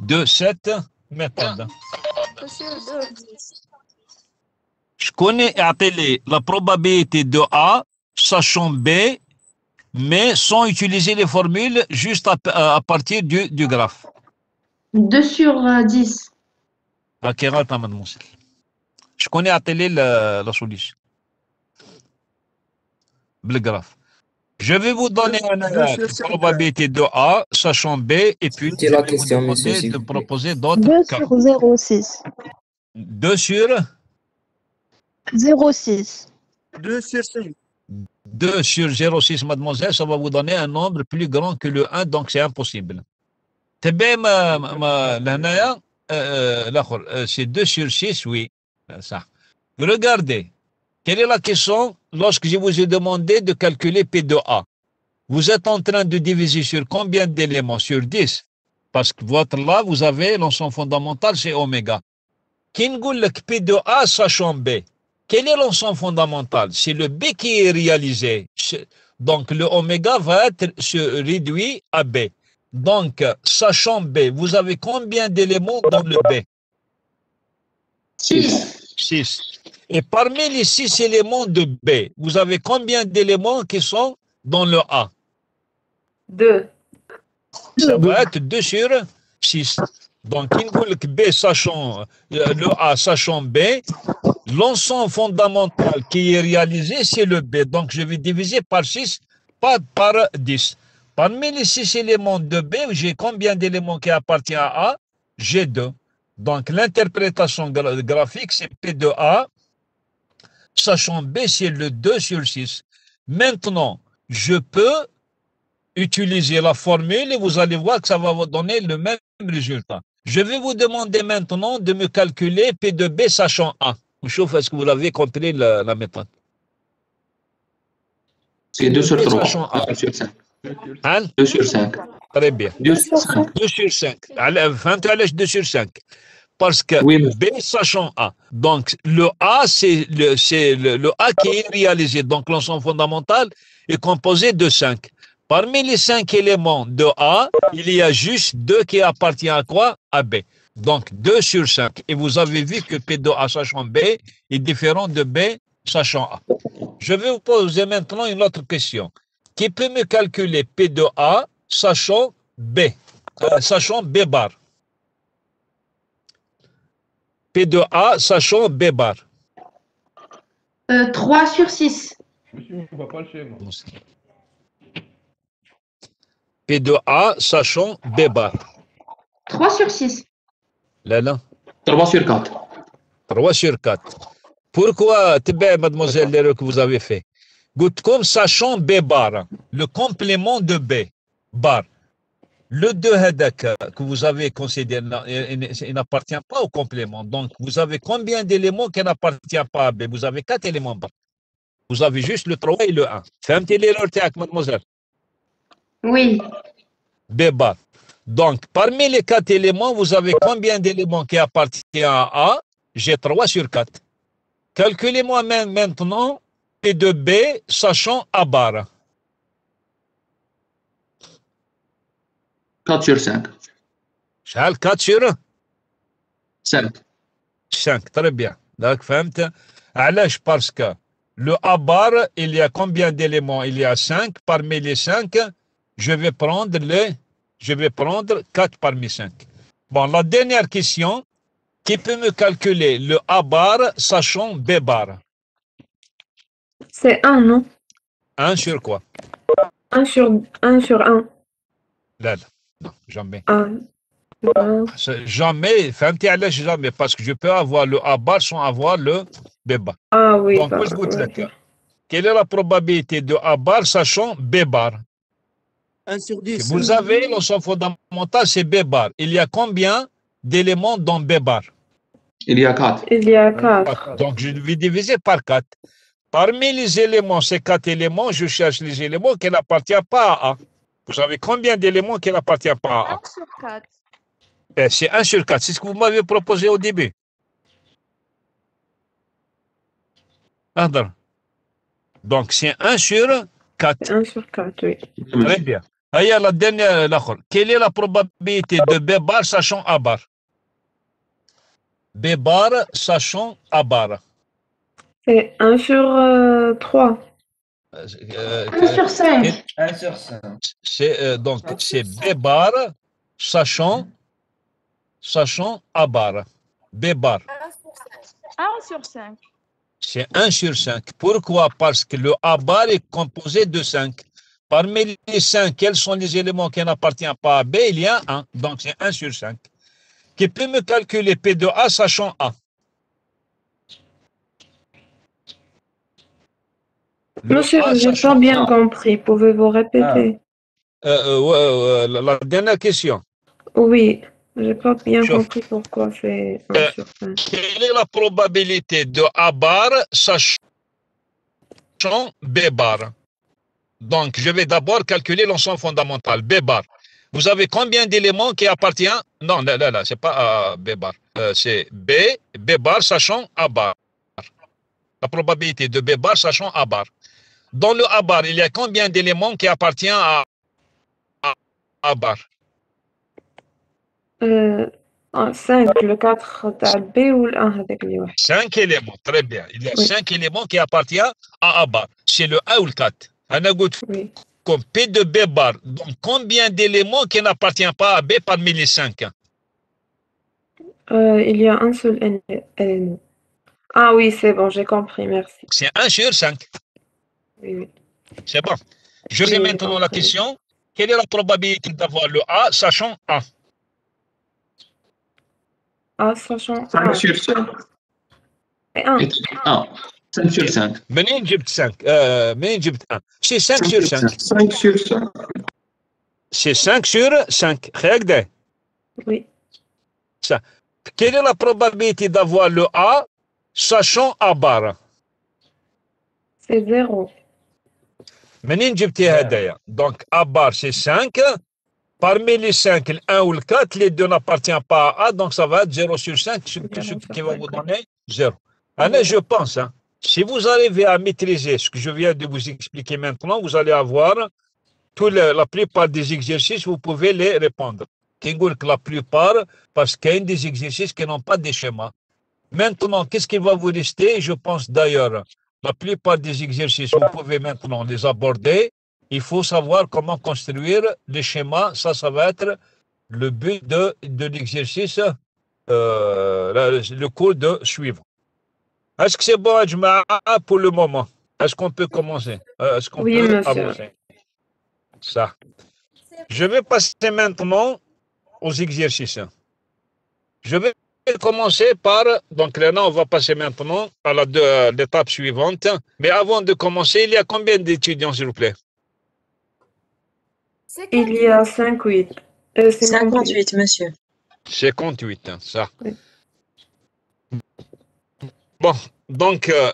Speaker 1: de cette méthode?
Speaker 7: Monsieur, deux.
Speaker 1: Je connais appelé la probabilité de A sachant B, mais sans utiliser les formules, juste à, à partir du, du graphe.
Speaker 9: 2 sur euh, 10.
Speaker 1: Ok, attends, mademoiselle. Je connais appelé la, la solution. Le graphe. Je vais vous donner une probabilité de A sachant B, et puis je vais vous de proposer d'autres
Speaker 12: 2
Speaker 1: cas.
Speaker 12: sur 0,6.
Speaker 1: 2 sur
Speaker 12: 06.
Speaker 8: 2 sur 6.
Speaker 1: 2 sur 06, mademoiselle, ça va vous donner un nombre plus grand que le 1, donc c'est impossible. C'est 2 sur 6, oui. Ça. Regardez, quelle est la question lorsque je vous ai demandé de calculer P2A Vous êtes en train de diviser sur combien d'éléments? Sur 10. Parce que là, vous avez l'ensemble fondamental, c'est oméga. Qui P2A, sachant B? Quel est l'ensemble fondamental? C'est le B qui est réalisé. Donc, le oméga va être se réduit à B. Donc, sachant B, vous avez combien d'éléments dans le B?
Speaker 4: 6.
Speaker 1: 6. Et parmi les 6 éléments de B, vous avez combien d'éléments qui sont dans le A?
Speaker 3: 2.
Speaker 1: Ça va être 2 sur 6. Donc, B sachant, euh, le A sachant B, l'ensemble fondamental qui est réalisé, c'est le B. Donc, je vais diviser par 6, pas par 10. Parmi les 6 éléments de B, j'ai combien d'éléments qui appartiennent à A? J'ai 2. Donc, l'interprétation gra- graphique, c'est P de A, sachant B, c'est le 2 sur 6. Maintenant, je peux utiliser la formule et vous allez voir que ça va vous donner le même résultat. Je vais vous demander maintenant de me calculer P de B sachant A. Chouf, est-ce que vous l'avez compris la, la méthode?
Speaker 4: C'est 2 sur 3. 2 sur 5. 2 hein? sur 5.
Speaker 1: Très bien.
Speaker 4: 2 sur 5.
Speaker 1: 2 sur 5. Enfin, 2 sur 5. Parce que
Speaker 4: oui,
Speaker 1: B sachant A. Donc, le A, c'est le, le, le A qui est réalisé. Donc, l'ensemble fondamental est composé de 5. Parmi les 5 éléments de A, il y a juste 2 qui appartiennent à quoi? À B. Donc, 2 sur 5. Et vous avez vu que P de A sachant B est différent de B sachant A. Je vais vous poser maintenant une autre question. Qui peut me calculer P de A sachant B? Euh, Sachant B bar? P de A sachant B bar.
Speaker 9: Euh, 3 sur 6.
Speaker 5: Monsieur, on va pas le schéma.
Speaker 1: P2A, sachant débat.
Speaker 9: 3 sur 6.
Speaker 1: Là,
Speaker 4: 3 sur 4.
Speaker 1: 3 sur 4. Pourquoi, mademoiselle Lero, que vous avez fait? Comme sachant B bar, le complément de B, bar. Le 2 Hadak que vous avez considéré, il n'appartient pas au complément. Donc, vous avez combien d'éléments qui n'appartient pas à B? Vous avez 4 éléments. Vous avez juste le 3 et le 1. Faites l'erreur, mademoiselle.
Speaker 9: Oui.
Speaker 1: Béba. Donc, parmi les quatre éléments, vous avez combien d'éléments qui appartiennent à A? J'ai 3 sur 4. Calculez-moi maintenant et de B, sachant A bar.
Speaker 4: 4 sur 5.
Speaker 1: 4 sur
Speaker 4: 5.
Speaker 1: 5, très bien. Donc, Parce que le A bar, il y a combien d'éléments? Il y a 5. Parmi les 5, je vais prendre 4 parmi 5. Bon, la dernière question, qui peut me calculer le A bar sachant B bar?
Speaker 3: C'est 1, non?
Speaker 1: 1 sur quoi?
Speaker 3: 1 sur 1. Sur 1.
Speaker 1: Là, non, jamais.
Speaker 3: Ah.
Speaker 1: Ah. Jamais, jamais, parce que je peux avoir le A bar sans avoir le B bar.
Speaker 3: Ah oui.
Speaker 1: Donc.
Speaker 3: Bah,
Speaker 1: Quelle est la probabilité de A bar sachant B bar?
Speaker 11: 1 sur 10.
Speaker 1: Vous avez l'ensemble fondamental, c'est B bar. Il y a combien d'éléments dans B bar
Speaker 4: Il y a 4.
Speaker 3: Il y a 4.
Speaker 1: Donc, je vais diviser par 4. Parmi les éléments, ces quatre éléments, je cherche les éléments qui n'appartiennent pas à A. Vous savez combien d'éléments qui n'appartiennent pas à A?
Speaker 2: 1 sur 4.
Speaker 1: Eh, C'est 1 sur 4. C'est ce que vous m'avez proposé au début. Donc, c'est 1 sur 4.
Speaker 3: 1 sur 4, oui.
Speaker 1: Très bien. Aïe, la dernière, l'autre. Quelle est la probabilité de B bar sachant A bar B bar sachant A bar.
Speaker 3: C'est 1 sur euh, 3.
Speaker 1: Euh,
Speaker 9: 1 sur 5.
Speaker 10: 1 sur 5.
Speaker 1: C'est euh, donc c'est B bar sachant sachant A bar. B bar.
Speaker 2: 1 sur 5.
Speaker 1: C'est 1 sur 5. Pourquoi? Parce que le A bar est composé de 5. Parmi les 5, quels sont les éléments qui n'appartiennent pas à B Il y a 1. Donc c'est 1 sur 5. Qui peut me calculer P de A sachant A? Le
Speaker 3: Monsieur,
Speaker 1: A
Speaker 3: j'ai pas bien
Speaker 1: A.
Speaker 3: compris. Pouvez-vous répéter?
Speaker 1: Euh, euh, ouais, la, dernière question.
Speaker 3: Oui, j'ai pas bien compris pourquoi c'est 1
Speaker 1: Euh,
Speaker 3: sur 5.
Speaker 1: Quelle est la probabilité de A bar sachant B bar? Donc, je vais d'abord calculer l'ensemble fondamental, B bar. Vous avez combien d'éléments qui appartiennent? Non, là, là, là, c'est pas à B bar. Euh, c'est B, B bar sachant A bar. La probabilité de B bar sachant A bar. Dans le A bar, il y a combien d'éléments qui appartiennent à A, bar?
Speaker 3: Euh, 5, le 4 B ou le 1
Speaker 1: 5 éléments, très bien. Il y a
Speaker 3: oui.
Speaker 1: 5 éléments qui appartiennent à A bar. C'est le A ou le 4 on a goûté
Speaker 3: Oui.
Speaker 1: comme P de B bar. Donc, combien d'éléments qui n'appartiennent pas à B parmi les 5
Speaker 3: Euh, il y a un seul élément. Ah oui, c'est bon, j'ai compris, merci.
Speaker 1: C'est 1 sur 5.
Speaker 3: Oui, oui.
Speaker 1: C'est bon. Je
Speaker 3: oui,
Speaker 1: maintenant la
Speaker 3: compris.
Speaker 1: question. Quelle est la probabilité d'avoir le A sachant A
Speaker 3: A sachant
Speaker 4: 5
Speaker 3: 1
Speaker 4: sur 5
Speaker 3: et 1.
Speaker 4: est 1. 5 sur 5.
Speaker 1: منين جبت 5 آه منين جبت 1 سي 5 sur 5
Speaker 4: 5 sur 5.
Speaker 1: c'est 5 sur 5 هكذا
Speaker 3: Oui.
Speaker 1: ça quelle est la probabilité d'avoir le A sachant A bar
Speaker 3: C'est 0.
Speaker 1: منين جبتي هدايا donc A bar c'est 5 parmi les 5 le 1 ou le 4 les deux n'appartiennent pas à A donc ça va être 0 sur 5 ce, ce qui va vous donner 0 alors je pense hein, Si vous arrivez à maîtriser ce que je viens de vous expliquer maintenant, vous allez avoir toute la, la plupart des exercices, vous pouvez les répondre. La plupart, parce qu'il y a des exercices qui n'ont pas de schéma. Maintenant, qu'est-ce qui va vous rester? Je pense d'ailleurs, la plupart des exercices, vous pouvez maintenant les aborder. Il faut savoir comment construire les schémas. Ça, ça va être le but de, de l'exercice, euh, le cours de suivre. Est-ce que c'est bon, Ajma, pour le moment? Est-ce qu'on peut commencer? Euh, Est-ce qu'on
Speaker 3: Oui,
Speaker 1: peut
Speaker 3: monsieur.
Speaker 1: avancer? Ça. Je vais passer maintenant aux exercices. Je vais commencer par, donc là, on va passer maintenant à la deux- à l'étape suivante. Mais avant de commencer, il y a combien d'étudiants, s'il vous plaît?
Speaker 3: Il y a 58. Euh,
Speaker 13: 58, monsieur.
Speaker 1: 58, hein, ça.
Speaker 3: Oui.
Speaker 1: Bon, donc euh,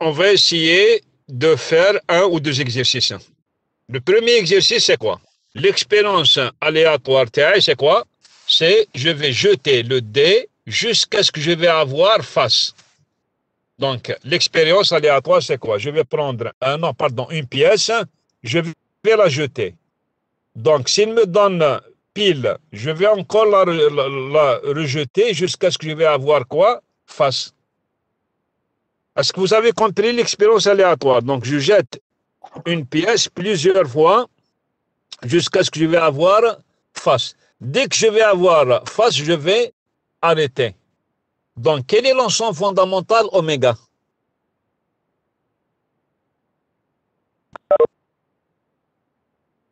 Speaker 1: on va essayer de faire un ou deux exercices. Le premier exercice, c'est quoi? L'expérience aléatoire c'est quoi? C'est je vais jeter le dé jusqu'à ce que je vais avoir face. Donc, l'expérience aléatoire, c'est quoi? Je vais prendre un, non, pardon, une pièce, je vais la jeter. Donc, s'il me donne pile, je vais encore la, re- la- la rejeter jusqu'à ce que je vais avoir quoi? Face. Est-ce que vous avez compris l'expérience aléatoire? Donc, je jette une pièce plusieurs fois jusqu'à ce que je vais avoir face. Dès que je vais avoir face, je vais arrêter. Donc, quel est l'ensemble fondamental oméga?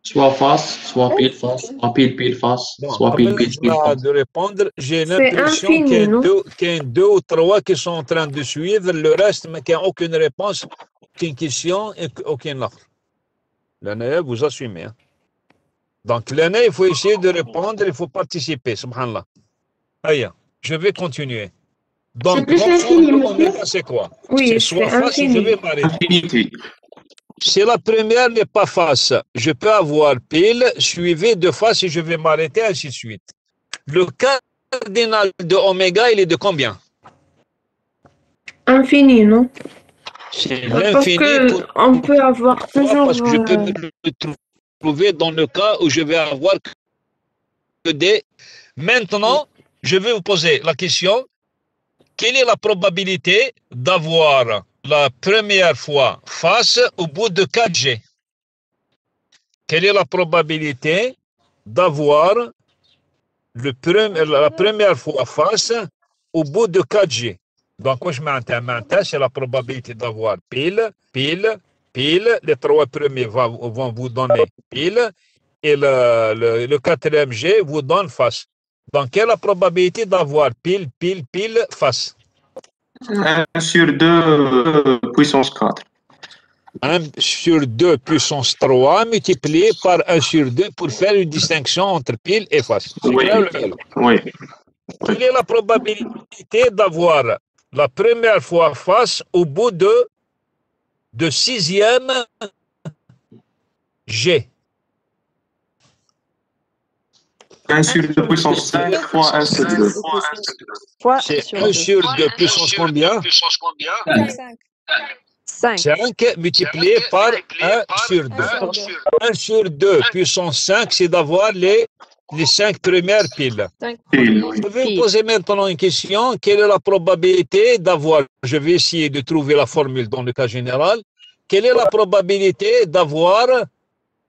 Speaker 4: Soit face, soit pile face, soit pile pile face,
Speaker 1: Bon,
Speaker 4: soit pile pile pile face.
Speaker 1: de répondre, j'ai
Speaker 3: C'est
Speaker 1: l'impression qu'il y, y a deux ou trois qui sont en train de suivre, le reste, mais qui n'ont aucune réponse, aucune question et aucune autre. L'année, vous assumez. hein. Donc, l'année, il faut essayer de répondre, il faut participer, subhanallah. Aïe, je vais continuer. Donc, c'est quoi?
Speaker 3: Oui,
Speaker 1: C'est soit face, et je vais m'arrêter. Si la première n'est pas face, je peux avoir pile, suivi de face et je vais m'arrêter, ainsi de suite. Le cardinal de oméga, il est de combien?
Speaker 3: Infini, non?
Speaker 1: C'est l'infini
Speaker 3: on peut avoir toujours.
Speaker 1: Parce que je peux
Speaker 3: euh,
Speaker 1: me le trouver dans le cas où je vais avoir que des. Maintenant, je vais vous poser la question quelle est la probabilité d'avoir la première fois face au bout de 4G Quelle est la probabilité d'avoir la première fois face au bout de 4G Donc, je m'entends c'est la probabilité d'avoir pile, pile, pile. Les trois premiers vont vous donner pile et le quatrième G vous donne face. Donc, quelle est la probabilité d'avoir pile, pile, pile, face?
Speaker 4: 1 sur 2 puissance 4.
Speaker 1: 1 sur 2 puissance 3 multiplié par 1 sur 2 pour faire une distinction entre pile et face.
Speaker 4: Oui.
Speaker 1: Quelle est la probabilité d'avoir la première fois face au bout de, de sixième G?
Speaker 4: 1 sur 2 puissance 5 fois 1 sur 2.
Speaker 12: Fois
Speaker 1: C'est 1
Speaker 12: 2.
Speaker 1: sur 2 puissance combien
Speaker 12: 5.
Speaker 1: 5 multiplié par 1 sur 2. 1 sur 2 puissance 5, c'est d'avoir les, les 5 premières piles. Je vais vous poser maintenant une question. Quelle est la probabilité d'avoir, je vais essayer de trouver la formule dans le cas général, quelle est la probabilité d'avoir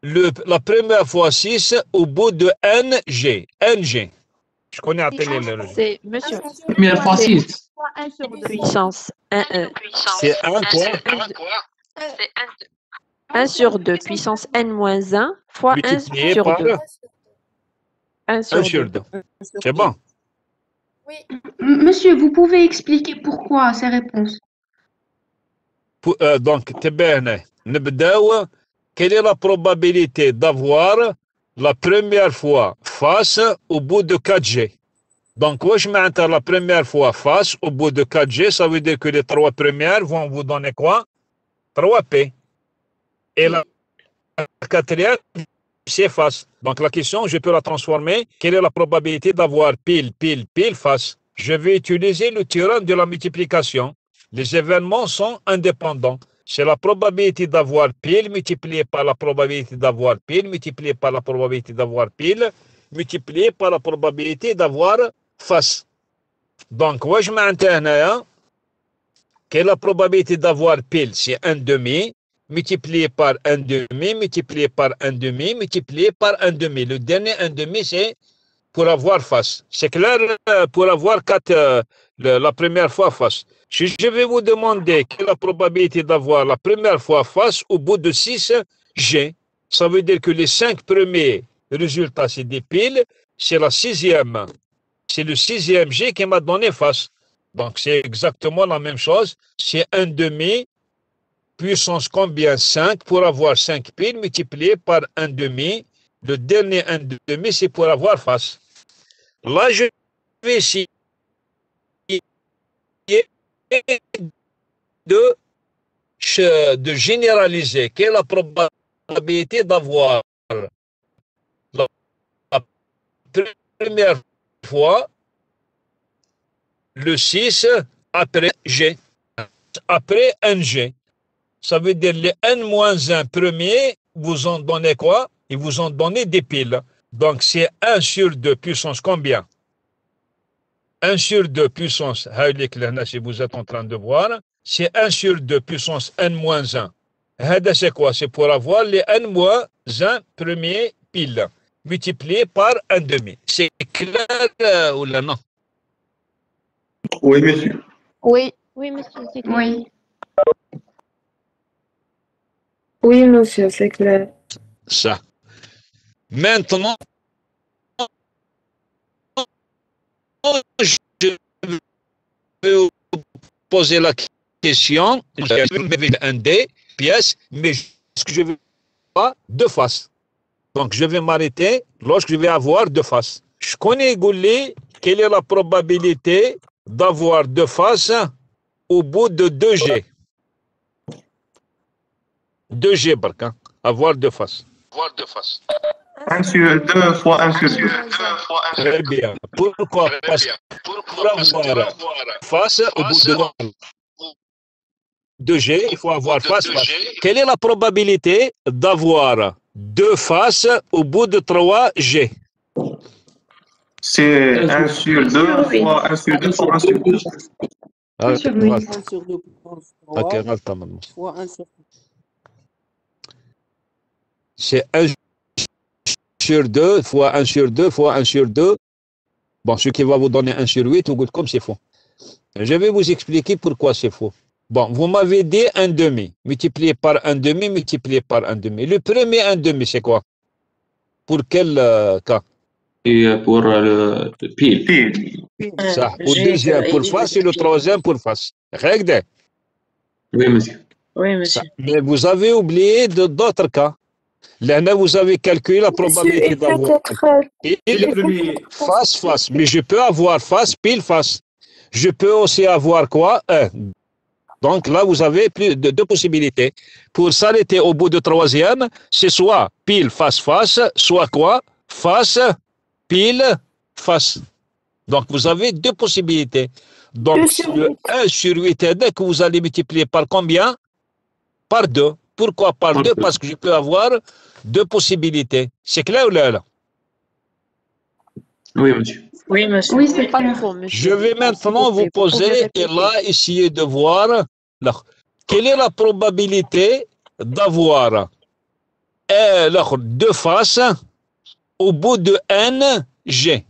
Speaker 1: le, la première fois 6 au bout de NG NG. Je connais à télé le
Speaker 12: C'est monsieur.
Speaker 4: Première fois 6.
Speaker 12: Fois 1 sur 2. Puissance 1, 1.
Speaker 1: C'est 1 quoi
Speaker 12: 1 sur 2 puissance n moins 1 fois 1
Speaker 1: multiplié
Speaker 12: sur
Speaker 1: par
Speaker 12: 2. 1
Speaker 1: 1
Speaker 12: sur
Speaker 1: sur
Speaker 12: 2.
Speaker 1: 2. C'est bon.
Speaker 7: Oui.
Speaker 9: M- Monsieur, vous pouvez expliquer pourquoi ces réponses
Speaker 1: Pour- euh, donc, تبعنا نبداو quelle est la probabilité d'avoir la première fois face au bout de 4G Donc, je mets hein, la première fois face au bout de 4G, ça veut dire que les trois premières vont vous donner quoi? 3P. Et la quatrième, c'est face. Donc, la question, je peux la transformer. Quelle est la probabilité d'avoir pile, pile, pile face? Je vais utiliser le théorème de la multiplication. Les événements sont indépendants. C'est la probabilité d'avoir pile multipliée par la probabilité d'avoir pile multipliée par la probabilité d'avoir pile multipliée par la probabilité d'avoir face. Donc, je m'entends hein, que la probabilité d'avoir pile, c'est 1 demi multiplié par 1 demi multiplié par 1 demi multiplié par 1 demi. Le dernier 1 demi, c'est pour avoir face. C'est clair euh, pour avoir 4 euh, la première fois face. Si je vais vous demander quelle est la probabilité d'avoir la première fois face au bout de 6 G, ça veut dire que les cinq premiers résultats, c'est des piles, c'est la sixième, c'est le sixième G qui m'a donné face. Donc c'est exactement la même chose. C'est un demi puissance combien 5 pour avoir 5 piles multiplié par un demi. Le dernier un demi, c'est pour avoir face. Là, je vais essayer de, généraliser. Quelle est la probabilité d'avoir la, première fois le 6 après G, après un G. Ça veut dire les n-1 premiers vous ont donné quoi? Ils vous ont donné des piles. Donc c'est 1 sur 2 puissance combien? 1 sur 2 puissance, si vous êtes en train de voir, c'est 1 sur 2 puissance n moins 1. C'est quoi? C'est pour avoir les n moins 1 premiers piles multiplié par 1 demi. C'est clair euh, ou là non?
Speaker 4: Oui, monsieur.
Speaker 12: Oui, oui, monsieur, c'est clair.
Speaker 9: Oui.
Speaker 3: Oui, monsieur, c'est clair.
Speaker 1: Ça. Maintenant, je vais vous poser la question. Je un dé, pièce, mais ce que je veux pas deux faces. Donc, je vais m'arrêter lorsque je vais avoir deux faces. Je connais Goulé, quelle est la probabilité d'avoir deux faces au bout de 2G 2G, Barca. Avoir deux faces. Avoir deux faces.
Speaker 4: 1 sur 2 fois 1 sur 2.
Speaker 1: Très bien. Pourquoi? Parce que pour avoir face au bout de nombre de G, il faut avoir face, face. Quelle est la probabilité d'avoir deux faces au bout de 3 G?
Speaker 4: C'est 1 sur 2 fois 1 sur 2 fois 1 sur 2.
Speaker 1: Ah,
Speaker 9: sur
Speaker 11: 1 sur 2.
Speaker 1: C'est 1 sur 2 fois 1 sur 2 fois 1 sur 2. Bon, ce qui va vous donner 1 sur 8, ou comme c'est faux. Je vais vous expliquer pourquoi c'est faux. Bon, vous m'avez dit 1 demi, multiplié par 1 demi, multiplié par 1 demi. Le premier 1 demi, c'est quoi? Pour quel euh, cas?
Speaker 4: Euh, pour euh, le pile. pile.
Speaker 1: Ça, euh, deuxième pour face et le troisième pour face. Règle?
Speaker 4: Oui, monsieur.
Speaker 13: Oui, monsieur.
Speaker 1: Mais vous avez oublié d'autres cas. Là, vous avez calculé la probabilité d'avoir pile, face, face. Mais je peux avoir face, pile, face. Je peux aussi avoir quoi? Un. Donc là, vous avez plus de deux possibilités. Pour s'arrêter au bout de troisième, c'est soit pile, face, face, soit quoi? Face, pile, face. Donc vous avez deux possibilités. Donc le 1 sur 8 est que vous allez multiplier par combien? Par 2. Pourquoi par
Speaker 4: deux?
Speaker 1: Parce que je peux avoir deux possibilités. C'est clair ou là,
Speaker 4: Oui, monsieur.
Speaker 13: Oui, monsieur.
Speaker 9: Oui, c'est
Speaker 12: pas monsieur.
Speaker 1: Je vais maintenant vous poser et là essayer de voir quelle est la probabilité d'avoir euh, deux faces au bout de NG.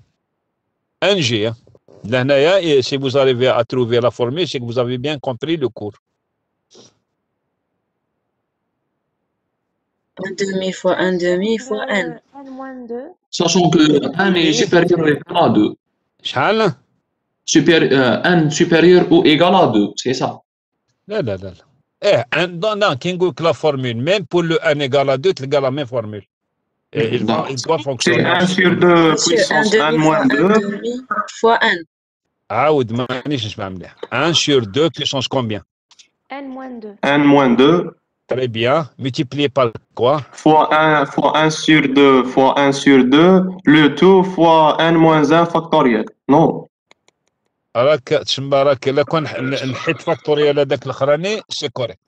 Speaker 1: NG. Hein. Si vous arrivez à trouver la formule, c'est que vous avez bien compris le cours.
Speaker 13: demi fois un demi fois n.
Speaker 12: n moins 2.
Speaker 4: Sachant que 1 est supérieur à 2.
Speaker 1: شحال
Speaker 4: supérieur, euh, n supérieur ou égal à 2, c'est ça.
Speaker 1: لا لا لا لا ايه un- non non كي نقول لك لا فورمule même pour le n égale à 2 تلقى la même formule et il, va, il doit
Speaker 14: C'est
Speaker 1: fonctionner
Speaker 14: 1 sur 2
Speaker 13: Monsieur, 1
Speaker 14: puissance 1
Speaker 13: demi
Speaker 14: moins
Speaker 13: fois 1
Speaker 14: 2
Speaker 13: demi fois n.
Speaker 1: عاود مانيش نسمع مليح 1 sur 2 puissance combien
Speaker 12: N moins 2.
Speaker 14: n moins 2
Speaker 1: très bien multiplié par quoi
Speaker 14: fois 1 fois 1 sur 2 fois 1 sur 2 le tout fois n moins 1 factoriel. Non.
Speaker 1: راك تسمى راك لا كون ح- ن- نحيد فاكتوريال هذاك الاخراني سي كوريكت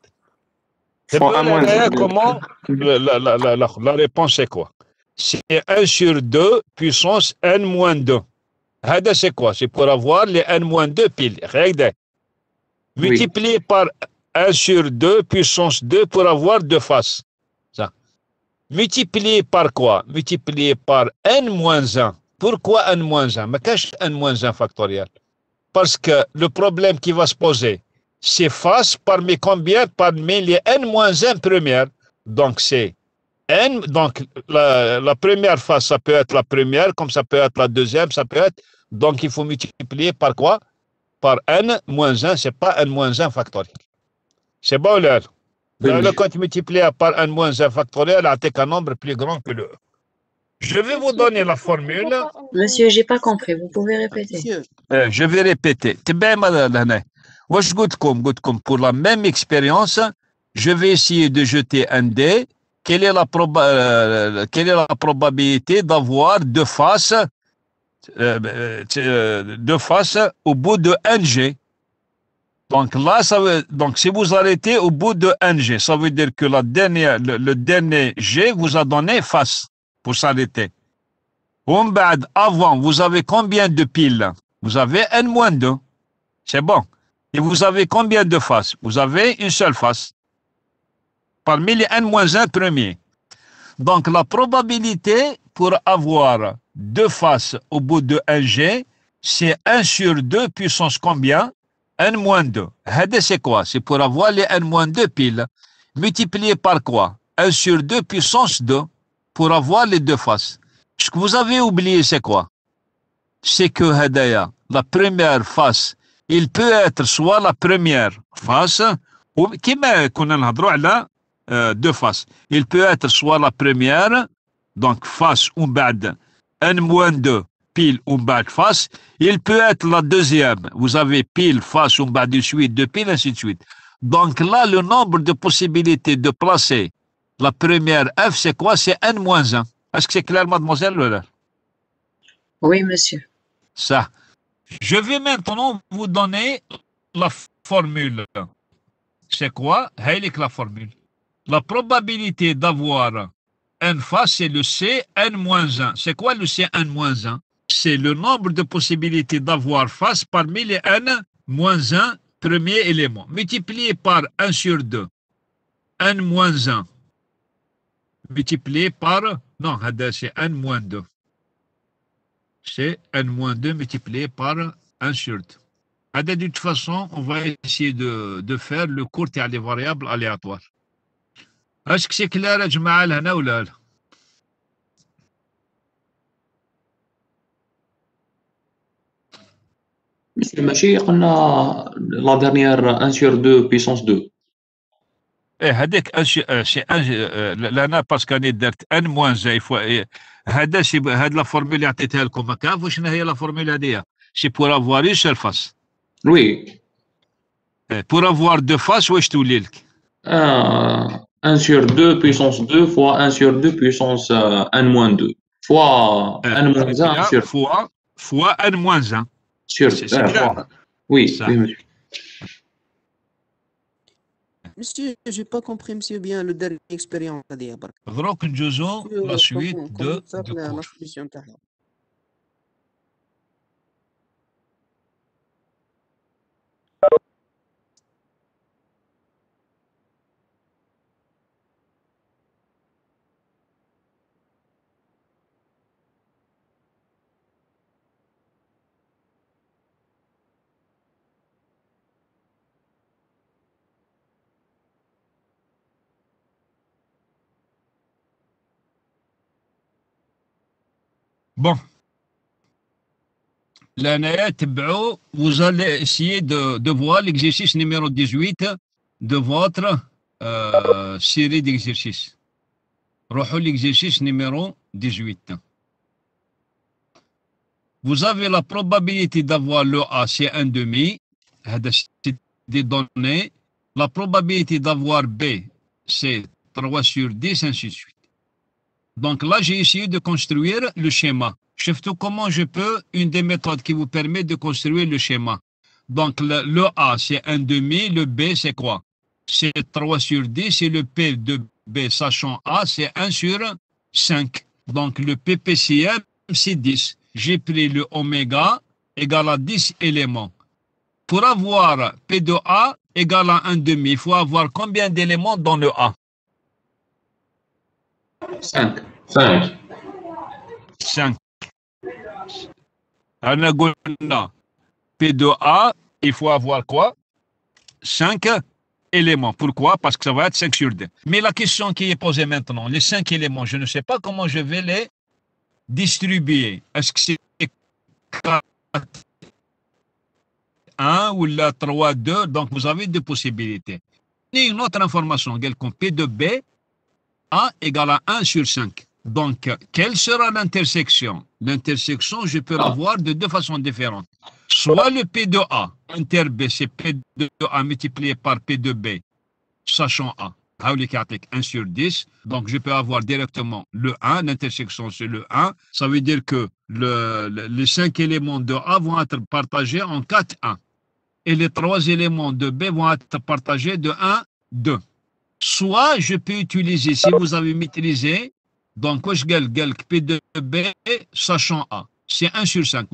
Speaker 14: Fois 1 moins 2.
Speaker 1: comment la, la, la, la, la, la réponse c'est quoi C'est 1 sur 2 puissance n moins 2. هذا c'est quoi C'est pour avoir les n moins 2 piles. هكذا. Multiplié par 1 sur 2 puissance 2 pour avoir deux faces. Ça. Multiplié par quoi? Multiplié par n moins 1. Pourquoi n moins 1 Mais qu'est-ce n moins 1 factoriel? Parce que le problème qui va se poser, c'est face parmi combien? Parmi les n moins 1 premières. Donc c'est n, donc la, première face, ça peut être la première, comme ça peut être la deuxième, ça peut être. Donc il faut multiplier par quoi? Par n moins 1, c'est pas n moins 1 factoriel. C'est bon, là. Le compte multiplié par n moins 1 factoriel avec un nombre plus grand que le. Je vais vous donner la formule.
Speaker 13: Monsieur, j'ai pas compris. Vous pouvez répéter.
Speaker 1: Euh, je vais répéter. Pour la même expérience, je vais essayer de jeter un dé. Quelle est la, proba euh, euh, quelle est la probabilité d'avoir deux faces, euh, deux faces au bout de 1G donc là, ça veut, donc si vous arrêtez au bout de 1 G, ça veut dire que le, dernier G vous a donné face pour s'arrêter. Avant, vous avez combien de piles? Vous avez N-2. C'est bon. Et vous avez combien de faces? Vous avez une seule face. Parmi les N moins 1 premiers. Donc la probabilité pour avoir deux faces au bout de 1G, c'est 1 sur 2 puissance combien? N-2. C'est quoi? C'est pour avoir les N-2 piles multiplié par quoi? 1 sur 2 puissance 2 pour avoir les deux faces. Ce que vous avez oublié, c'est quoi? C'est que Hadaya, la première face, il peut être soit la première face, ou euh, deux faces. Il peut être soit la première, donc face ou bad, n-2 pile ou bas face, il peut être la deuxième. Vous avez pile, face ou bas de suite, de pile, ainsi de suite. Donc là, le nombre de possibilités de placer la première F, c'est quoi? C'est N moins 1. Est-ce que c'est clair, mademoiselle
Speaker 13: Oui, monsieur.
Speaker 1: Ça. Je vais maintenant vous donner la formule. C'est quoi? Heilig la formule. La probabilité d'avoir N face, c'est le Cn-1. C'est quoi le C, N-1 c'est le nombre de possibilités d'avoir face parmi les n moins 1 premier élément, multiplié par 1 sur 2. n moins 1 multiplié par, non, c'est n moins 2. C'est n moins 2 multiplié par 1 sur 2. De toute façon, on va essayer de, faire le court cours des variables aléatoires. Est-ce que c'est clair, Jamal, ou là ولا لا؟
Speaker 4: Monsieur, ماشي قلنا la dernière 1 sur 2 puissance 2.
Speaker 1: ايه هذاك أش... آه، شي أج... آه، لنا باسكو راني درت ان موان زي فوا إيه، هذا شي هاد لا فورمول اللي عطيتها لكم هكا وشنو هي لا فورمول هذيا سي بور افوار اون سول فاس
Speaker 4: Oui.
Speaker 1: بور افوار دو فاس واش تولي لك
Speaker 4: 1 sur 2 puissance 2 fois 1 sur 2 puissance euh, n moins 2 fois n moins 1 sur
Speaker 1: فوا فوا ان موان 1
Speaker 4: Sur, oui,
Speaker 1: ça.
Speaker 4: oui, monsieur.
Speaker 11: Monsieur, je n'ai pas compris, monsieur, bien le dernier expérience. Donc,
Speaker 1: nous
Speaker 11: la
Speaker 1: euh,
Speaker 11: suite de,
Speaker 1: de cours. Bon. Vous allez essayer de, voir l'exercice numéro 18 de votre euh, série d'exercices. Rejoignez l'exercice numéro 18. Vous avez la probabilité d'avoir le A, c'est 1 demi. C'est des données. La probabilité d'avoir B, c'est 3 sur 10, ainsi de suite. Donc là, j'ai essayé de construire le schéma. Chef, comment je peux, une des méthodes qui vous permet de construire le schéma. Donc le, A, c'est 1 demi, le B, c'est quoi? C'est 3 sur 10 et le P de B, sachant A, c'est 1 sur 5. Donc le PPCM, c'est 10. J'ai pris le oméga égal à 10 éléments. Pour avoir P de A égal à 1 demi, il faut avoir combien d'éléments dans le A? Cinq. Cinq. Cinq. Anagonda. P2A, il faut avoir quoi? 5 éléments. Pourquoi? Parce que ça va être 5 sur 2. Mais la question qui est posée maintenant, les 5 éléments, je ne sais pas comment je vais les distribuer. Est-ce que c'est 4, 1 ou la 3, 2 Donc, vous avez deux possibilités. Et une autre information, quelconque, P2B. A égale à 1 sur 5. Donc, quelle sera l'intersection? L'intersection, je peux l'avoir de deux façons différentes. Soit le P de A, inter B, c'est P de A multiplié par P de B, sachant A. 1 sur 10. Donc, je peux avoir directement le 1. L'intersection, c'est le 1. Ça veut dire que le, le- les 5 éléments de A vont être partagés en 4, 1. Et les 3 éléments de B vont être partagés de 1, 2. Soit je peux utiliser, si vous avez utilisé, donc, P2B, sachant A. C'est 1 sur 5.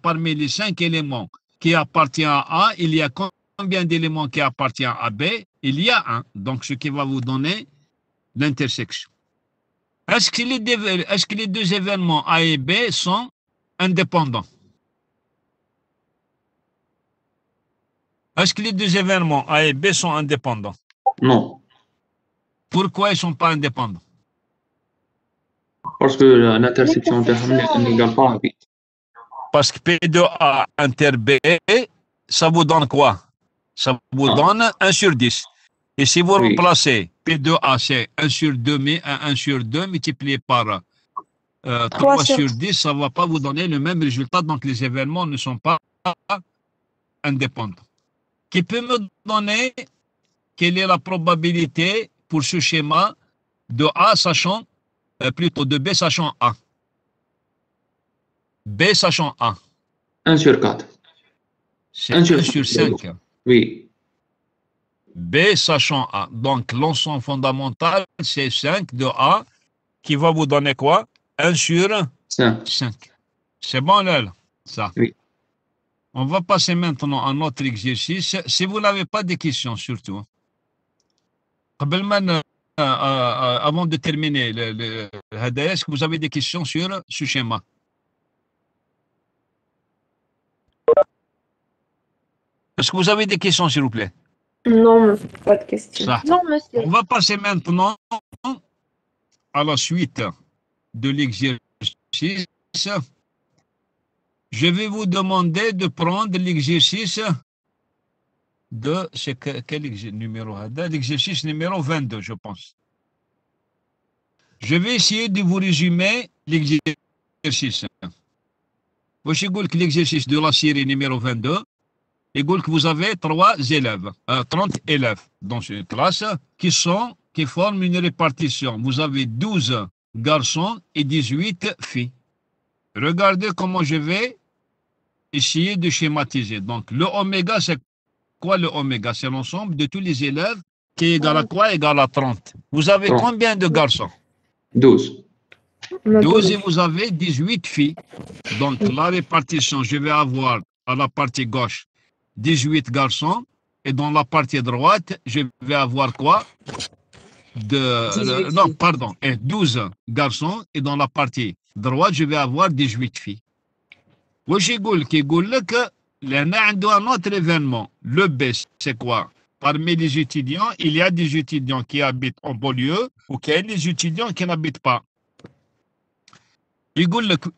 Speaker 1: Parmi les 5 éléments qui appartiennent à A, il y a combien d'éléments qui appartiennent à B? Il y a 1. Donc, ce qui va vous donner l'intersection. Est-ce que, les deux événements A et B sont indépendants? Est-ce que les deux événements A et B sont indépendants?
Speaker 4: Non.
Speaker 1: Pourquoi ils ne sont pas indépendants?
Speaker 4: Parce que l'intersection n'égale pas 8.
Speaker 1: Parce que P2A inter B, ça vous donne quoi? Ça vous ah. donne 1 sur 10. Et si vous
Speaker 4: oui.
Speaker 1: replacez P2A, c'est 1 sur 2, mais 1 sur 2 multiplié par euh, 3,
Speaker 12: 3 sur
Speaker 1: 10, ça ne va pas vous donner le même résultat. Donc les événements ne sont pas indépendants. Qui peut me donner quelle est la probabilité pour ce schéma de A sachant, euh, plutôt de B sachant A? B sachant A.
Speaker 4: 1 sur 4.
Speaker 1: C'est
Speaker 4: 1
Speaker 1: 1
Speaker 4: sur
Speaker 1: sur,
Speaker 4: cinq.
Speaker 1: 5.
Speaker 4: Oui.
Speaker 1: B sachant A. Donc l'ensemble fondamental, c'est 5 de A qui va vous donner quoi? 1 sur
Speaker 4: 5.
Speaker 1: 5. C'est bon là, là, ça
Speaker 4: Oui.
Speaker 1: On va passer maintenant à notre exercice. Si vous n'avez pas de questions, surtout. قبل ما ن- euh, euh, avant de terminer le, le هذا, est-ce que vous avez des questions sur ce schéma Est-ce que vous avez des questions, s'il vous plaît
Speaker 3: Non, monsieur, pas de question.
Speaker 1: Ça.
Speaker 12: Non, monsieur.
Speaker 1: On va passer maintenant à la suite de l'exercice. Je vais vous demander de prendre l'exercice de chez quel numéro hein, L'exercice numéro 22, je pense. Je vais essayer de vous résumer l'exercice. Je vous que l'exercice de la série numéro 22, que vous avez trois élèves, euh, 30 élèves dans une classe qui sont qui forment une répartition. Vous avez 12 garçons et 18 filles. Regardez comment je vais essayer de schématiser. Donc, le oméga, c'est quoi le oméga C'est l'ensemble de tous les élèves qui est égal à quoi Égal à 30. Vous avez
Speaker 4: 30.
Speaker 1: combien de garçons
Speaker 4: 12.
Speaker 1: 12 et vous avez 18 filles. Donc la répartition, je vais avoir à la partie gauche 18 garçons et dans la partie droite, je vais avoir quoi de,
Speaker 13: 18
Speaker 1: euh, Non,
Speaker 13: filles.
Speaker 1: pardon, et 12 garçons et dans la partie droite, je vais avoir 18 filles. واش يقول لك يقول لك Les nains un autre événement. Le B c'est quoi? Parmi les étudiants, il y a des étudiants qui habitent en banlieue ou qu'il y a des étudiants qui n'habitent pas.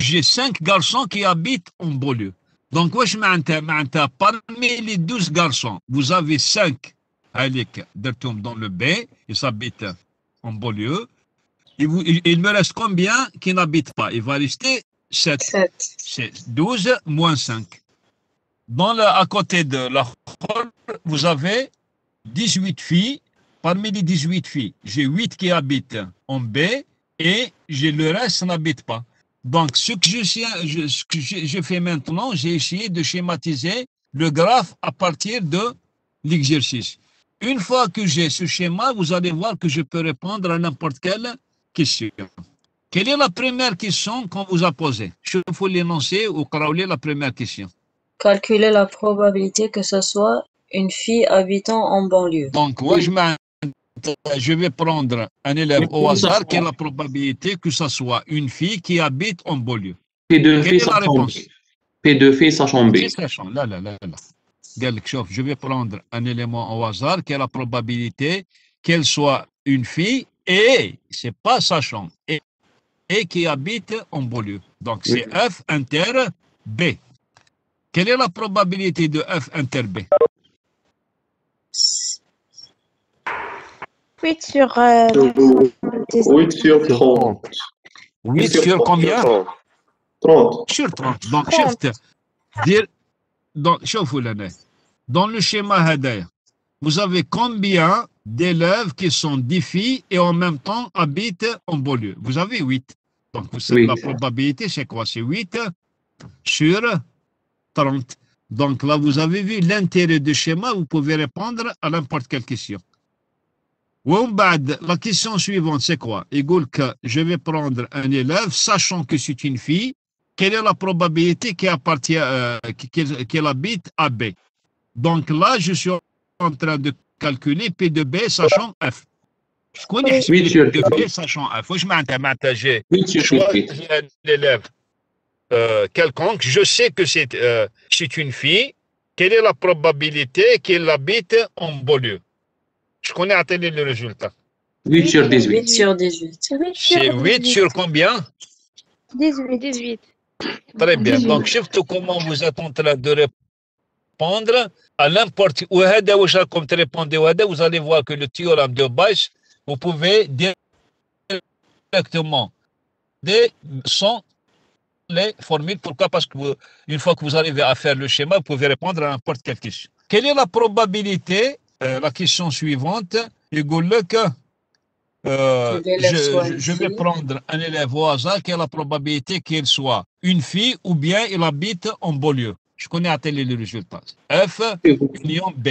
Speaker 1: J'ai cinq garçons qui habitent en banlieue. Donc, parmi les 12 garçons, vous avez 5 dans le B, ils habitent en banlieue. Il, il me reste combien qui n'habitent pas? Il va rester 7. 7. 12 moins 5. Dans le, à côté de la Khor, vous avez 18 filles. Parmi les 18 filles, j'ai 8 qui habitent en B et j'ai le reste n'habite pas. Donc, ce que je, fais maintenant, j'ai essayé de schématiser le graphe à partir de l'exercice. Une fois que j'ai ce schéma, vous allez voir que je peux répondre à n'importe quelle question. Quelle est la première question qu'on vous a posée? Je faut l'énoncer ou crawler la première question
Speaker 13: calculer la probabilité que ce soit une fille habitant en banlieue.
Speaker 1: Donc, je vais prendre un élève au hasard, qui est la probabilité que ce soit une fille qui habite en banlieue?
Speaker 4: P2 fille, ça
Speaker 1: réponse?
Speaker 4: P2 sachant B.
Speaker 1: Là, là, là. Je vais prendre un élément au hasard, qui est la probabilité qu'elle soit une fille et, c'est pas sachant, et, et qui habite en banlieue. Donc, c'est F inter B. Quelle est la probabilité de F inter B?
Speaker 12: 8 sur, euh,
Speaker 14: 8 sur 30.
Speaker 1: 8 sur, combien?
Speaker 14: 30.
Speaker 1: Sur 30. Donc,
Speaker 12: 30.
Speaker 1: Shift, dire, donc, dans le schéma vous avez combien d'élèves qui sont des filles et en même temps habitent en banlieue? Vous avez 8. Donc, vous savez, la probabilité, c'est quoi? C'est 8 sur 30. Donc là, vous avez vu l'intérêt du schéma, vous pouvez répondre à n'importe quelle question. La question suivante, c'est quoi? Il que je vais prendre un élève, sachant que c'est une fille, quelle est la probabilité qu'elle euh, qu habite à B? Donc là, je suis en train de calculer P de B sachant F. Je connais
Speaker 4: oui,
Speaker 1: P de B sachant F. Je m'intéresse.
Speaker 4: Oui, je
Speaker 1: suis l'élève. Euh, quelconque, je sais que c'est euh, une fille, quelle est la probabilité qu'elle habite en banlieue? Je connais à télé le résultat.
Speaker 4: 8 sur 18.
Speaker 13: 8 sur 18.
Speaker 1: C'est 8 sur combien?
Speaker 12: 18.
Speaker 1: Très bien.
Speaker 12: 18.
Speaker 1: Donc, shift, comment vous êtes en train de répondre à n'importe où répondez, vous allez voir que le théorème de Bayes, vous pouvez directement des, sans les formules. Pourquoi? Parce que une fois que vous arrivez à faire le schéma, vous pouvez répondre à n'importe quelle question. Quelle est la probabilité euh, La question suivante, Hugo euh, je, vais prendre un élève au hasard, quelle est la probabilité qu'il soit une fille ou bien il habite en banlieue? Je connais à tel le résultat. F, union B.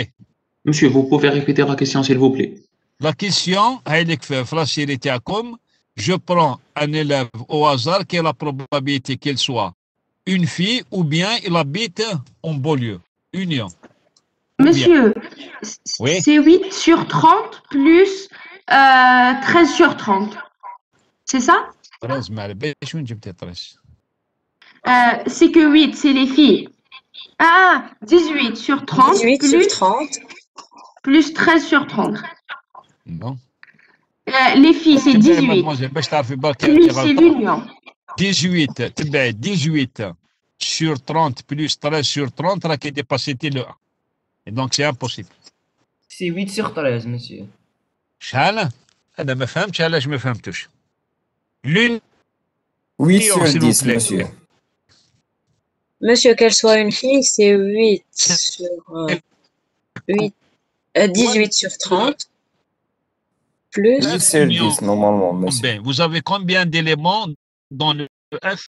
Speaker 4: Monsieur, vous pouvez répéter la question, s'il vous plaît.
Speaker 1: La question, elle est la série Tiacom, je prends un élève au hasard, quelle est la probabilité qu'il soit une fille ou bien il habite en banlieue Union.
Speaker 9: Monsieur, c'est 8 sur 30 plus euh, 13 sur 30. C'est ça?
Speaker 1: Ben,
Speaker 9: euh, C'est que 8, c'est les filles. Ah, 18 sur 30.
Speaker 13: 18
Speaker 9: plus,
Speaker 13: sur 30.
Speaker 9: Plus 13 sur 30.
Speaker 1: Bon.
Speaker 9: Euh, les filles, c'est 18.
Speaker 1: 18, 18 sur 30 plus 13 sur 30, là, qui est dépassé le 1. Et donc, c'est impossible.
Speaker 15: C'est 8 sur 13, monsieur.
Speaker 1: Chala, ah, elle me femme, Chala, je me
Speaker 10: femme touche.
Speaker 1: L'une. 8
Speaker 10: sur
Speaker 1: 10,
Speaker 10: monsieur.
Speaker 13: Monsieur, qu'elle soit une fille, c'est 8 sur. Euh, 8, 18 euh, sur 30 plus
Speaker 10: 10 sur 10 normalement. Monsieur.
Speaker 1: Ben, vous avez combien d'éléments dans le F?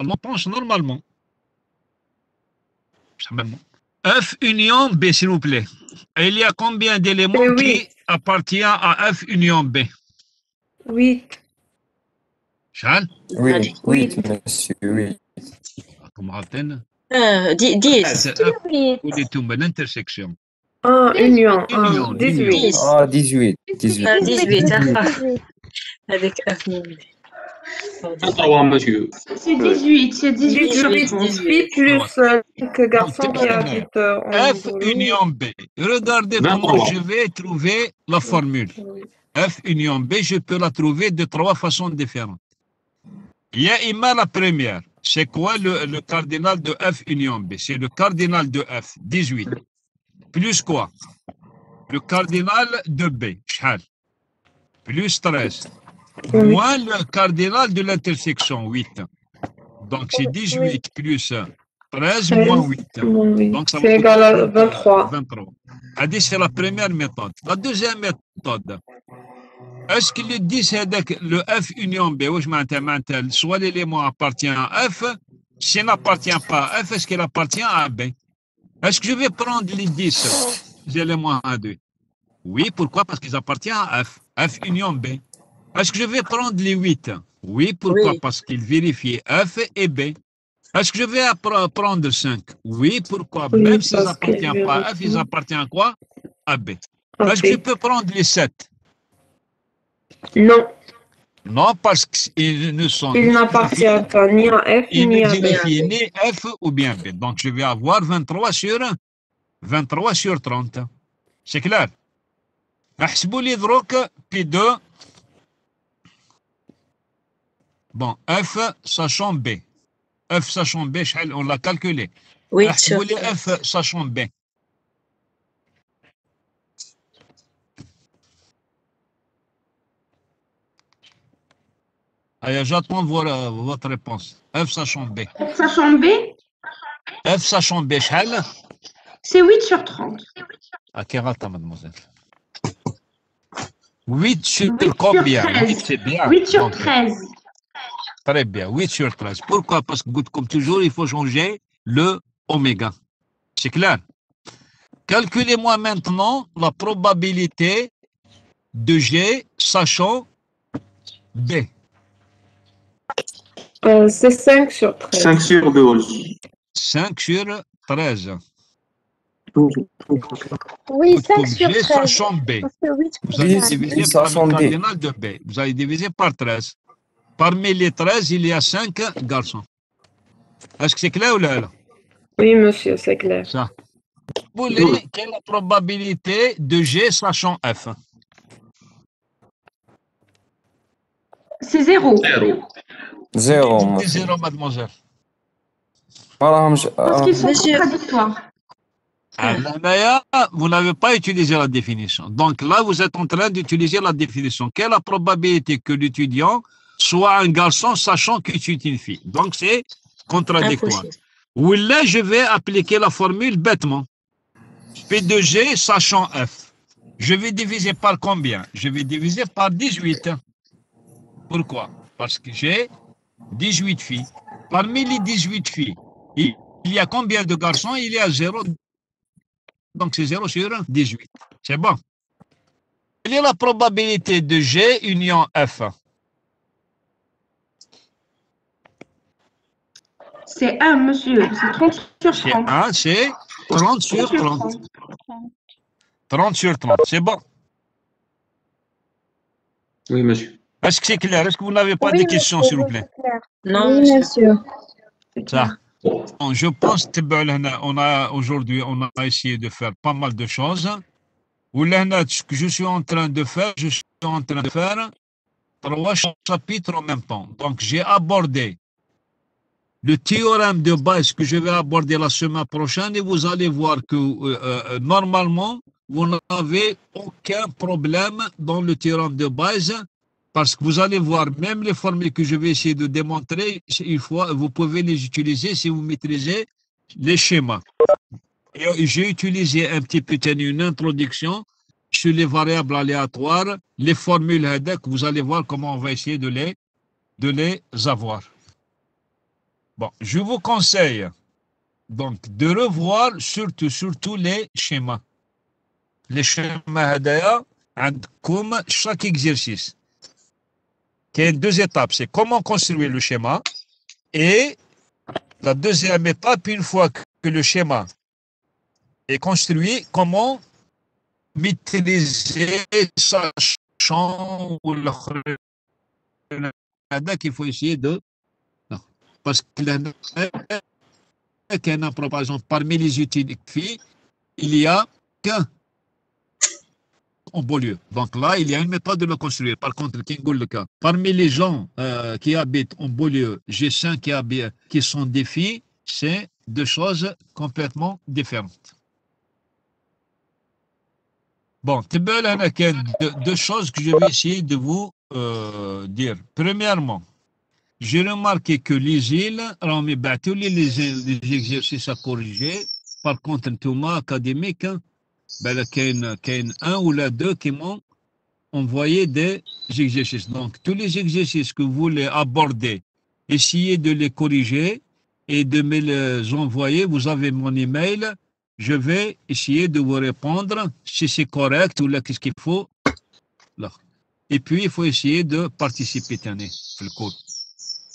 Speaker 1: On pense normalement. F union B, s'il vous plaît. Il y a combien d'éléments
Speaker 3: ben
Speaker 1: qui appartiennent à F union B?
Speaker 3: 8.
Speaker 1: Jeanne
Speaker 10: Oui, oui, monsieur, oui.
Speaker 13: Comme 10. 10.
Speaker 1: Ou l'intersection.
Speaker 3: Ah, union. Ah,
Speaker 1: Union,
Speaker 3: 18.
Speaker 10: Ah, 18, 18.
Speaker 13: Ah, 18, hein. avec F.
Speaker 4: 23, monsieur.
Speaker 9: C'est 18, c'est 18 sur
Speaker 3: 18,
Speaker 9: 30.
Speaker 3: 18 plus euh, quelques garçons qui habitent euh, en
Speaker 1: F union B. Regardez comment
Speaker 4: 23.
Speaker 1: je vais trouver la formule. F union B, je peux la trouver de trois façons différentes. Il y a Ima la première. C'est quoi le, le cardinal de F union B? C'est le cardinal de F, 18 plus quoi? Le cardinal de B, plus 13, moins le cardinal de l'intersection, 8. Donc c'est 18 plus 13 moins 8. Donc ça
Speaker 3: C'est égal à 23.
Speaker 1: 23. c'est la première méthode. La deuxième méthode, est-ce qu'il le dit c'est le F union B, soit l'élément appartient à F, s'il n'appartient pas à F, est-ce qu'il appartient à B? Est-ce que je vais prendre les 10 éléments à 2 Oui, pourquoi? Parce qu'ils appartiennent à F, F union B. Est-ce que je vais prendre les 8 Oui, pourquoi?
Speaker 13: Oui.
Speaker 1: Parce qu'il vérifie F et B. Est-ce que je vais prendre 5 Oui, pourquoi?
Speaker 3: Oui,
Speaker 1: Même s'ils n'appartiennent pas à F, ils appartiennent à quoi? À B. Est-ce que je peux prendre les 7
Speaker 3: Non,
Speaker 1: non, parce qu'ils ne sont. Ils
Speaker 3: n'appartiennent pas ni à F ni à B.
Speaker 1: ni F ou bien B. Donc, je vais avoir 23 sur 23 sur 30. C'est clair? Ahsbou les P2. Bon, F sachant B. F sachant B, on l'a calculé. Oui,
Speaker 13: Ahsbou
Speaker 1: F sachant B. J'attends voilà, votre réponse. F sachant B.
Speaker 9: F sachant B?
Speaker 1: F sachant B,
Speaker 9: C'est 8 sur 30.
Speaker 1: À Kerata, mademoiselle. 8 sur,
Speaker 9: 8
Speaker 1: combien? 8,
Speaker 9: 8 sur 13.
Speaker 1: Très bien, 8 sur 13. Pourquoi? Parce que, comme toujours, il faut changer le oméga. C'est clair? Calculez-moi maintenant la probabilité de G sachant B.
Speaker 3: Euh, c'est 5 sur 13.
Speaker 14: 5 sur 12.
Speaker 1: 5 sur 13.
Speaker 12: Oui,
Speaker 1: Comme
Speaker 12: 5 sur
Speaker 1: G
Speaker 12: 13.
Speaker 1: sachant B.
Speaker 12: Parce que 8
Speaker 1: Vous allez diviser par le
Speaker 10: B.
Speaker 1: cardinal de B. Vous allez diviser par 13. Parmi les 13, il y a 5 garçons. Est-ce que c'est clair ou là, là?
Speaker 3: Oui, monsieur, c'est clair.
Speaker 1: Ça. Vous voulez, quelle est la probabilité de G sachant F?
Speaker 10: آه.
Speaker 9: qu'ils sont
Speaker 13: Monsieur.
Speaker 9: contradictoires.
Speaker 1: Ah, là, Naya, vous n'avez pas utilisé la définition. Donc là, vous êtes en train d'utiliser la définition. Quelle est la probabilité que l'étudiant soit un garçon sachant que tu es une fille? Donc c'est contradictoire. Ou là, je vais appliquer la formule bêtement. P de G sachant F. Je vais diviser par combien? Je vais diviser par 18. Pourquoi? Parce que j'ai 18 filles. Parmi les 18 filles, il y a combien de garçons? Il y a 0. Donc c'est 0 sur 18. C'est bon. Quelle est la probabilité de G union F?
Speaker 9: C'est 1, monsieur. C'est 30 sur
Speaker 1: C'est
Speaker 9: 30.
Speaker 1: 1, c'est 30 sur 30. 30 sur 30, c'est bon.
Speaker 4: Oui, monsieur.
Speaker 1: Est-ce que c'est clair? Est-ce que vous n'avez pas
Speaker 12: Oui,
Speaker 1: de questions, s'il vous plaît?
Speaker 13: Non,
Speaker 12: Oui,
Speaker 13: monsieur.
Speaker 12: monsieur.
Speaker 1: Ça. Bon, je pense que on a aujourd'hui, on a essayé de faire pas mal de choses. Ou là, ce que je suis en train de faire, je suis en train de faire trois chapitres en même temps. Donc, j'ai abordé le théorème de base que je vais aborder la semaine prochaine et vous allez voir que euh, euh, normalement, vous n'avez aucun problème dans le théorème de base parce que vous allez voir, même les formules que je vais essayer de démontrer, une fois, vous pouvez les utiliser si vous maîtrisez les schémas. J'ai utilisé un petit peu une introduction sur les variables aléatoires, les formules HEDEC, vous allez voir comment on va essayer de les, de les avoir. Bon, je vous conseille donc de revoir surtout, surtout les schémas. Les schémas HEDEA, comme chaque exercice qui est une deuxième étapes c'est comment construire le schéma. Et la deuxième étape, une fois que le schéma est construit, comment maîtriser, sachant ou qu'il faut essayer de... Parce qu'il y a, parmi les outils de il y a qu'un en banlieue. Donc là, il y a une méthode de le construire. Par contre. Parmi les gens euh, qui habitent en banlieue, j'ai cinq qui, habitent, qui sont des filles, c'est deux choses complètement différentes. Bon, deux, deux choses que je vais essayer de vous euh, dire. Premièrement, j'ai remarqué que les îles, les, les exercices à corriger, par contre, le académique, hein, ben, là, y a un ou la deux qui m'ont envoyé des exercices. Donc, tous les exercices que vous voulez aborder, essayez de les corriger et de me les envoyer. Vous avez mon email. Je vais essayer de vous répondre si c'est correct ou là, qu'est-ce qu'il faut. Là. Et puis, il faut essayer de participer tenez, le cours.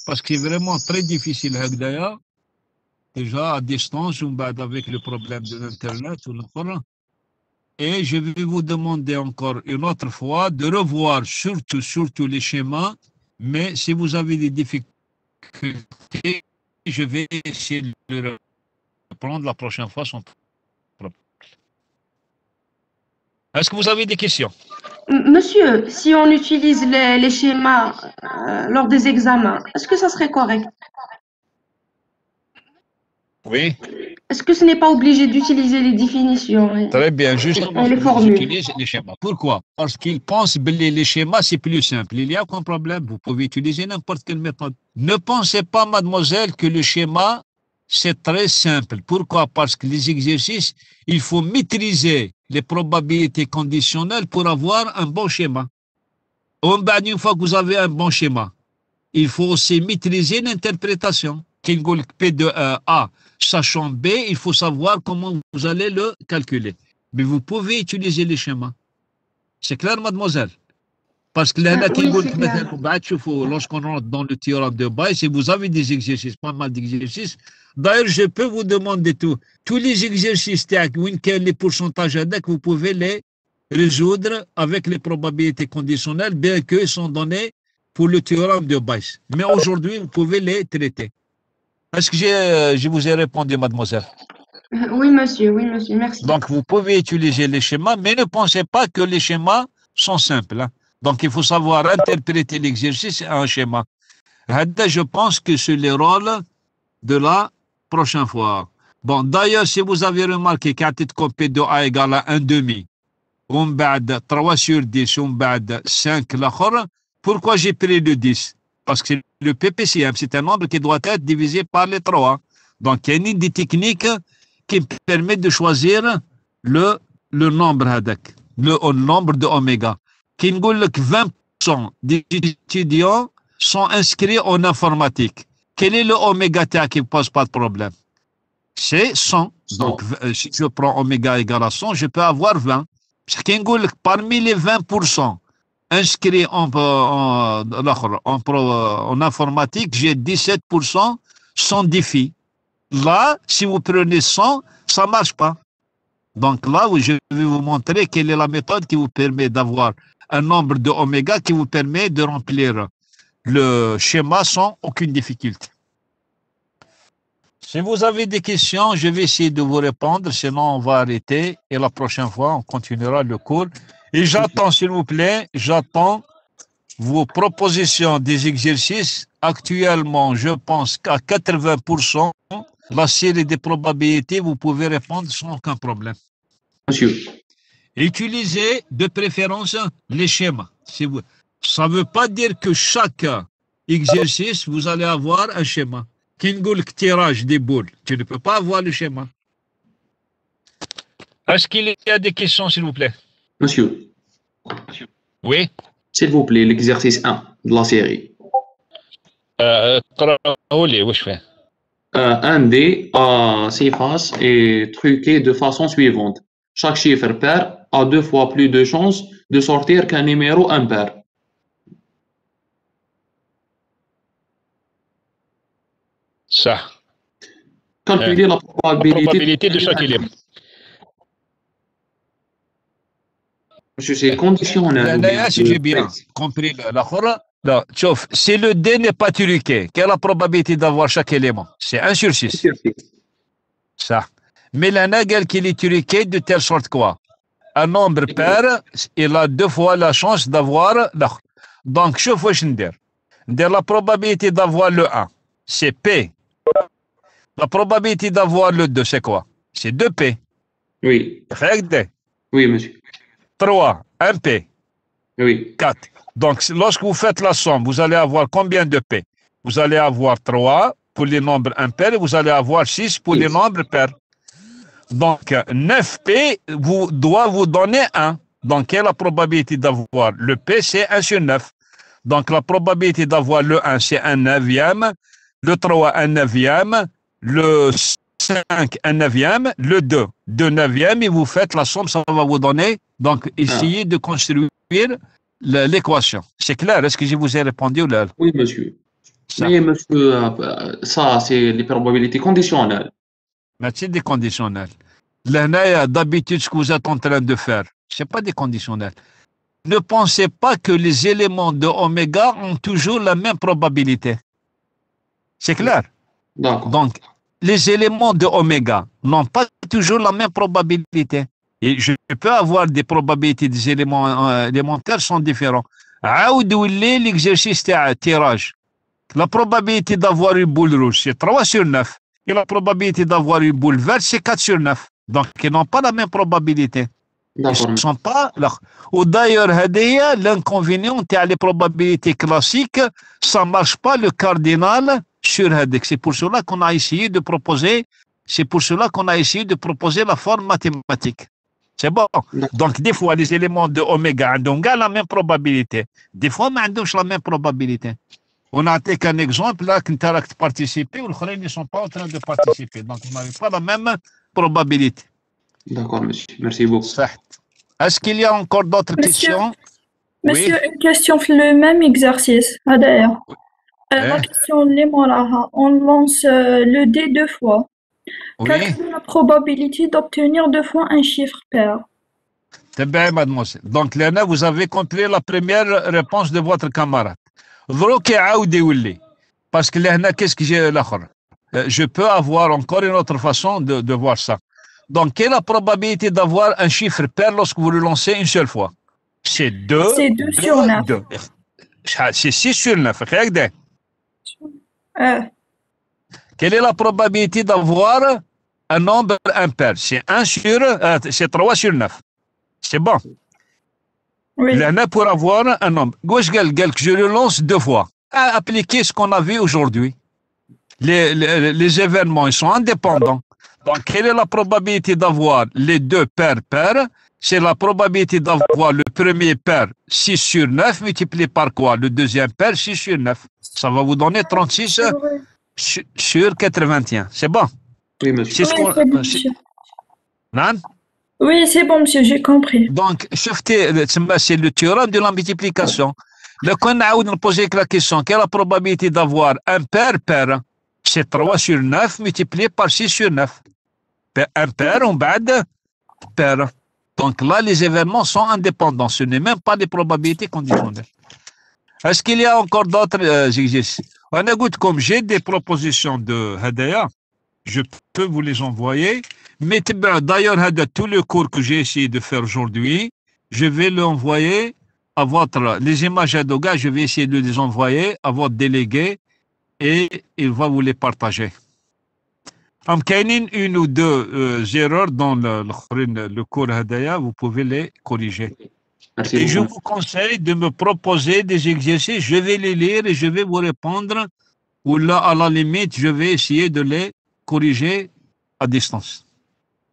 Speaker 1: Parce que c'est vraiment très difficile, Hagdaya, déjà à distance, avec le problème de l'Internet ou le. Et je vais vous demander encore une autre fois de revoir surtout, surtout les schémas. Mais si vous avez des difficultés, je vais essayer de reprendre la prochaine fois sans. Est-ce que vous avez des questions?
Speaker 9: Monsieur, si on utilise les, les schémas euh, lors des examens, est-ce que ça serait correct?
Speaker 1: Oui.
Speaker 9: Est-ce que ce n'est pas obligé d'utiliser les définitions et,
Speaker 1: Très bien, justement,
Speaker 9: les formules?
Speaker 1: les schémas. Pourquoi? Parce qu'ils pensent que les schémas, c'est plus simple. Il y a aucun problème, vous pouvez utiliser n'importe quelle méthode. Ne pensez pas, mademoiselle, que le schéma, c'est très simple. Pourquoi? Parce que les exercices, il faut maîtriser les probabilités conditionnelles pour avoir un bon schéma. Bas, Une fois que vous avez un bon schéma, il faut aussi maîtriser l'interprétation. Kingol P de euh, A, Sachant B, il faut savoir comment vous allez le calculer. Mais vous pouvez utiliser les schémas. C'est clair, mademoiselle? Parce que là,
Speaker 9: ah,
Speaker 1: lorsqu'on rentre dans le théorème de Bayes, si vous avez des exercices, pas mal d'exercices, d'ailleurs, je peux vous demander tout. Tous les exercices, les pourcentages, vous pouvez les résoudre avec les probabilités conditionnelles, bien qu'elles sont données pour le théorème de Bayes. Mais aujourd'hui, vous pouvez les traiter. Est-ce que euh, je vous ai répondu, mademoiselle?
Speaker 9: Euh, oui, monsieur, oui, monsieur, merci.
Speaker 1: Donc, vous pouvez utiliser les schémas, mais ne pensez pas que les schémas sont simples. Hein. Donc, il faut savoir interpréter l'exercice à un schéma. Je pense que c'est le rôle de la prochaine fois. Bon, d'ailleurs, si vous avez remarqué qu'à titre de A égale à 1,5, on 3 sur 10, on 5 l'autre, pourquoi j'ai pris le 10 parce que le PPCM, c'est un nombre qui doit être divisé par les trois. Donc, il y a une des techniques qui permet de choisir le, le nombre, le, le nombre de oméga. Qui que 20% des étudiants sont inscrits en informatique. Quel est le oméga qui ne pose pas de problème? C'est 100. Donc, euh, si je prends oméga égale à 100, je peux avoir 20. Parmi les 20%, inscrits en, en, informatique, j'ai 17% sans défi. Là, si vous prenez 100, ça ne marche pas. Donc là, je vais vous montrer quelle est la méthode qui vous permet d'avoir un nombre de oméga qui vous permet de remplir le schéma sans aucune difficulté. Si vous avez des questions, je vais essayer de vous répondre, sinon on va arrêter et la prochaine fois, on continuera le cours. Et j'attends, s'il vous plaît, j'attends vos propositions des exercices. Actuellement, je pense qu'à 80%, la série des probabilités, vous pouvez répondre sans aucun problème.
Speaker 4: Monsieur.
Speaker 1: Utilisez de préférence les schémas. Si vous- Ça ne veut pas dire que chaque exercice, vous allez avoir un schéma. Kingul tirage des boules, tu ne peux pas avoir le schéma. Est-ce qu'il y a des questions, s'il vous plaît?
Speaker 4: Monsieur.
Speaker 1: Oui.
Speaker 4: S'il vous plaît, l'exercice 1 de la série.
Speaker 1: Euh,
Speaker 4: euh un dé à 6 faces est truqué de façon suivante. Chaque chiffre pair a deux fois plus de chances de sortir qu'un numéro impair.
Speaker 1: Ça.
Speaker 4: Calculer euh, la, probabilité la
Speaker 1: probabilité de chaque élément. Conditions. Si le dé n'est pas truqué, quelle est la probabilité d'avoir chaque élément? C'est 1 sur 6. Ça. Mais la nagel qu'il est truqué de telle sorte quoi? Un nombre pair, il a deux fois la chance d'avoir. Donc, je veux dire. La probabilité d'avoir le 1, c'est P. La probabilité d'avoir le 2, c'est quoi? C'est 2P.
Speaker 4: Oui. Oui, monsieur.
Speaker 1: 3 1P
Speaker 4: Oui.
Speaker 1: 4. Donc, lorsque vous faites la somme, vous allez avoir combien de P? Vous allez avoir 3 pour les nombres impairs et vous allez avoir 6 pour les nombres pairs. Donc, 9P vous, doit vous donner 1. Donc, quelle est la probabilité d'avoir Le P, c'est 1 sur 9. Donc, la probabilité d'avoir le 1, c'est 1 neuvième. Le 3, 1 neuvième. Le 5, 1 neuvième. Le 2, 2 neuvième. Et vous faites la somme, ça va vous donner. Donc, essayez de construire l'équation. C'est clair Est-ce que je vous ai répondu ou là
Speaker 4: Oui, monsieur. Mais monsieur, euh, euh, ça, c'est les probabilités conditionnelles.
Speaker 1: Mais c'est des conditionnels. Là, d'habitude, ce que vous êtes en train de faire, ce pas des conditionnels. Ne pensez pas que les éléments de oméga ont toujours la même probabilité. C'est clair? Donc, les éléments de oméga n'ont pas toujours la même probabilité. Et je peux avoir des probabilités des éléments euh, élémentaires sont différents. l'exercice tirage. La probabilité d'avoir une boule rouge, c'est 3 sur 9. Et la probabilité d'avoir une boule verte, c'est 4 sur 9. Donc, ils n'ont pas la même probabilité. Ils ne sont pas là. Ou d'ailleurs, l'inconvénient, tu as les probabilités classiques, ça ne marche pas le cardinal sur Hadek. C'est pour cela qu'on a essayé de proposer, c'est pour cela qu'on a essayé de proposer la forme mathématique. C'est bon. Donc, des fois, les éléments de oméga, ont la même probabilité. Des fois, ils ont la même probabilité. On a été qu'un exemple, là, qu'Interact participait, ou les ne sont pas en train de participer. Donc, vous n'avez pas la même probabilité.
Speaker 4: D'accord, monsieur. Merci beaucoup.
Speaker 1: Est-ce qu'il y a encore d'autres questions?
Speaker 16: Monsieur, une question le même exercice. Ah, euh, la
Speaker 1: eh?
Speaker 16: question On lance euh, le dé deux fois.
Speaker 1: Oui.
Speaker 16: Quelle est la probabilité d'obtenir deux fois un chiffre pair?
Speaker 1: C'est bien, mademoiselle. Donc, Léna, vous avez compris la première réponse de votre camarade. Parce que Léna, qu'est-ce que j'ai euh, l'autre Je peux avoir encore une autre façon de voir ça. Donc, quelle est la probabilité d'avoir un chiffre pair lorsque vous le lancez une seule fois? C'est 2.
Speaker 16: Sur 9.
Speaker 1: Ah, c'est 6 sur 9. Quelle est la probabilité d'avoir un nombre impair? C'est 1 sur, euh, c'est 3 sur 9. C'est bon.
Speaker 16: Il
Speaker 1: y en a pour avoir un nombre. Je le lance deux fois. À appliquer ce qu'on a vu aujourd'hui. Les, les, les, événements, ils sont indépendants. Donc, quelle est la probabilité d'avoir les deux paires paires? C'est la probabilité d'avoir le premier paire 6 sur 9 multiplié par quoi? Le deuxième paire 6 sur 9. Ça va vous donner 36 sur 81. C'est bon?
Speaker 4: Oui, monsieur.
Speaker 1: C'est
Speaker 16: oui, bon,
Speaker 1: euh,
Speaker 16: monsieur. Oui, c'est bon, monsieur, j'ai compris.
Speaker 1: Donc, euh, c'est le théorème de la multiplication. Le qu'on a posé la question, quelle est la probabilité d'avoir un paire paire c'est 3 sur 9 multiplié par 6 sur 9. Un pair, on bad pair. Donc là, les événements sont indépendants. Ce n'est même pas des probabilités conditionnelles. Est-ce qu'il y a encore d'autres euh, exercices? On écoute, comme j'ai des propositions de Hadaya, je peux vous les envoyer. Mais ben, d'ailleurs, tout le cours que j'ai essayé de faire aujourd'hui, je vais l'envoyer à votre. Les images Hadoga, je vais essayer de les envoyer à votre délégué et il va vous les partager. Une ou deux euh, erreurs dans le, le cours Hadaya, vous pouvez les corriger. Et je vous conseille de me proposer des exercices. Je vais les lire et je vais vous répondre. Ou là, à la limite, je vais essayer de les corriger à distance.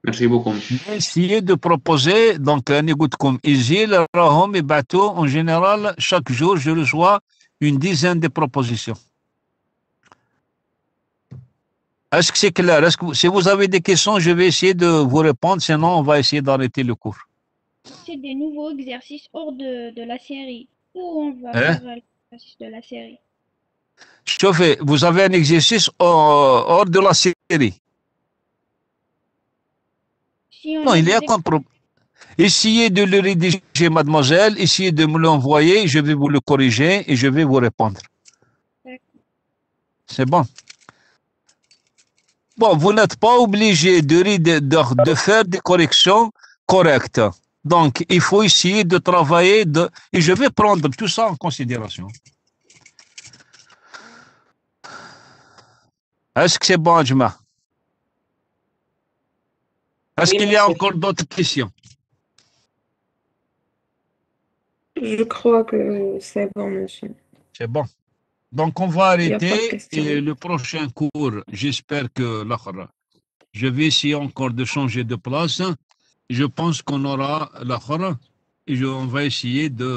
Speaker 4: Merci beaucoup.
Speaker 1: Essayez de proposer, donc, un écoute comme Isil, Rahom et Bateau. En général, chaque jour, je reçois une dizaine de propositions. Est-ce que c'est clair? Est-ce que vous- si vous avez des questions, je vais essayer de vous répondre, sinon on va essayer d'arrêter le cours.
Speaker 12: C'est des nouveaux exercices hors de, de la série. Ou on va
Speaker 1: Hein?
Speaker 12: faire l'exercice de la série?
Speaker 1: Chauffez, vous avez un exercice hors, hors de la série?
Speaker 12: Si
Speaker 1: Non, il y a
Speaker 12: des
Speaker 1: comme pro- Essayez de le rédiger, mademoiselle. Essayez de me l'envoyer. Je vais vous le corriger et je vais vous répondre. C'est bon? Bon, vous n'êtes pas obligé de, de, de- de faire des corrections correctes. Donc, il faut essayer de travailler de, et je vais prendre tout ça en considération. Est-ce que c'est bon, Adjma Est-ce
Speaker 3: Oui,
Speaker 1: qu'il y a encore d'autres questions?
Speaker 3: Je crois que c'est bon, monsieur.
Speaker 1: C'est bon. Donc, on va arrêter et le prochain cours, j'espère que l'autre, je vais essayer encore de changer de place. Je pense qu'on aura l'autre et je- on va essayer de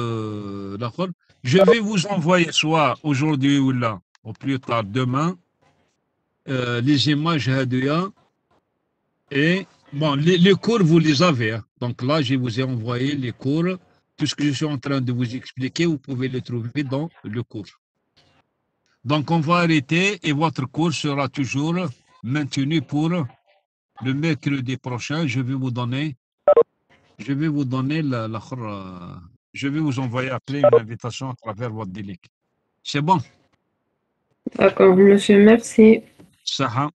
Speaker 1: l'autre. Je vais vous envoyer soit aujourd'hui ou là, au plus tard demain, euh, les images Hadia et bon, les, les cours, vous les avez. hein. Donc là, je vous ai envoyé les cours. Tout ce que je suis en train de vous expliquer, vous pouvez le trouver dans le cours. Donc, on va arrêter et votre cours sera toujours maintenu pour le mercredi prochain. Je vais vous donner, je vais vous donner la, la- je vais vous envoyer après une invitation à travers votre délic. C'est bon?
Speaker 3: D'accord, monsieur, merci.
Speaker 1: Saha.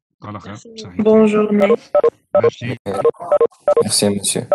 Speaker 3: Bonne journée.
Speaker 1: Merci.
Speaker 10: Merci, monsieur.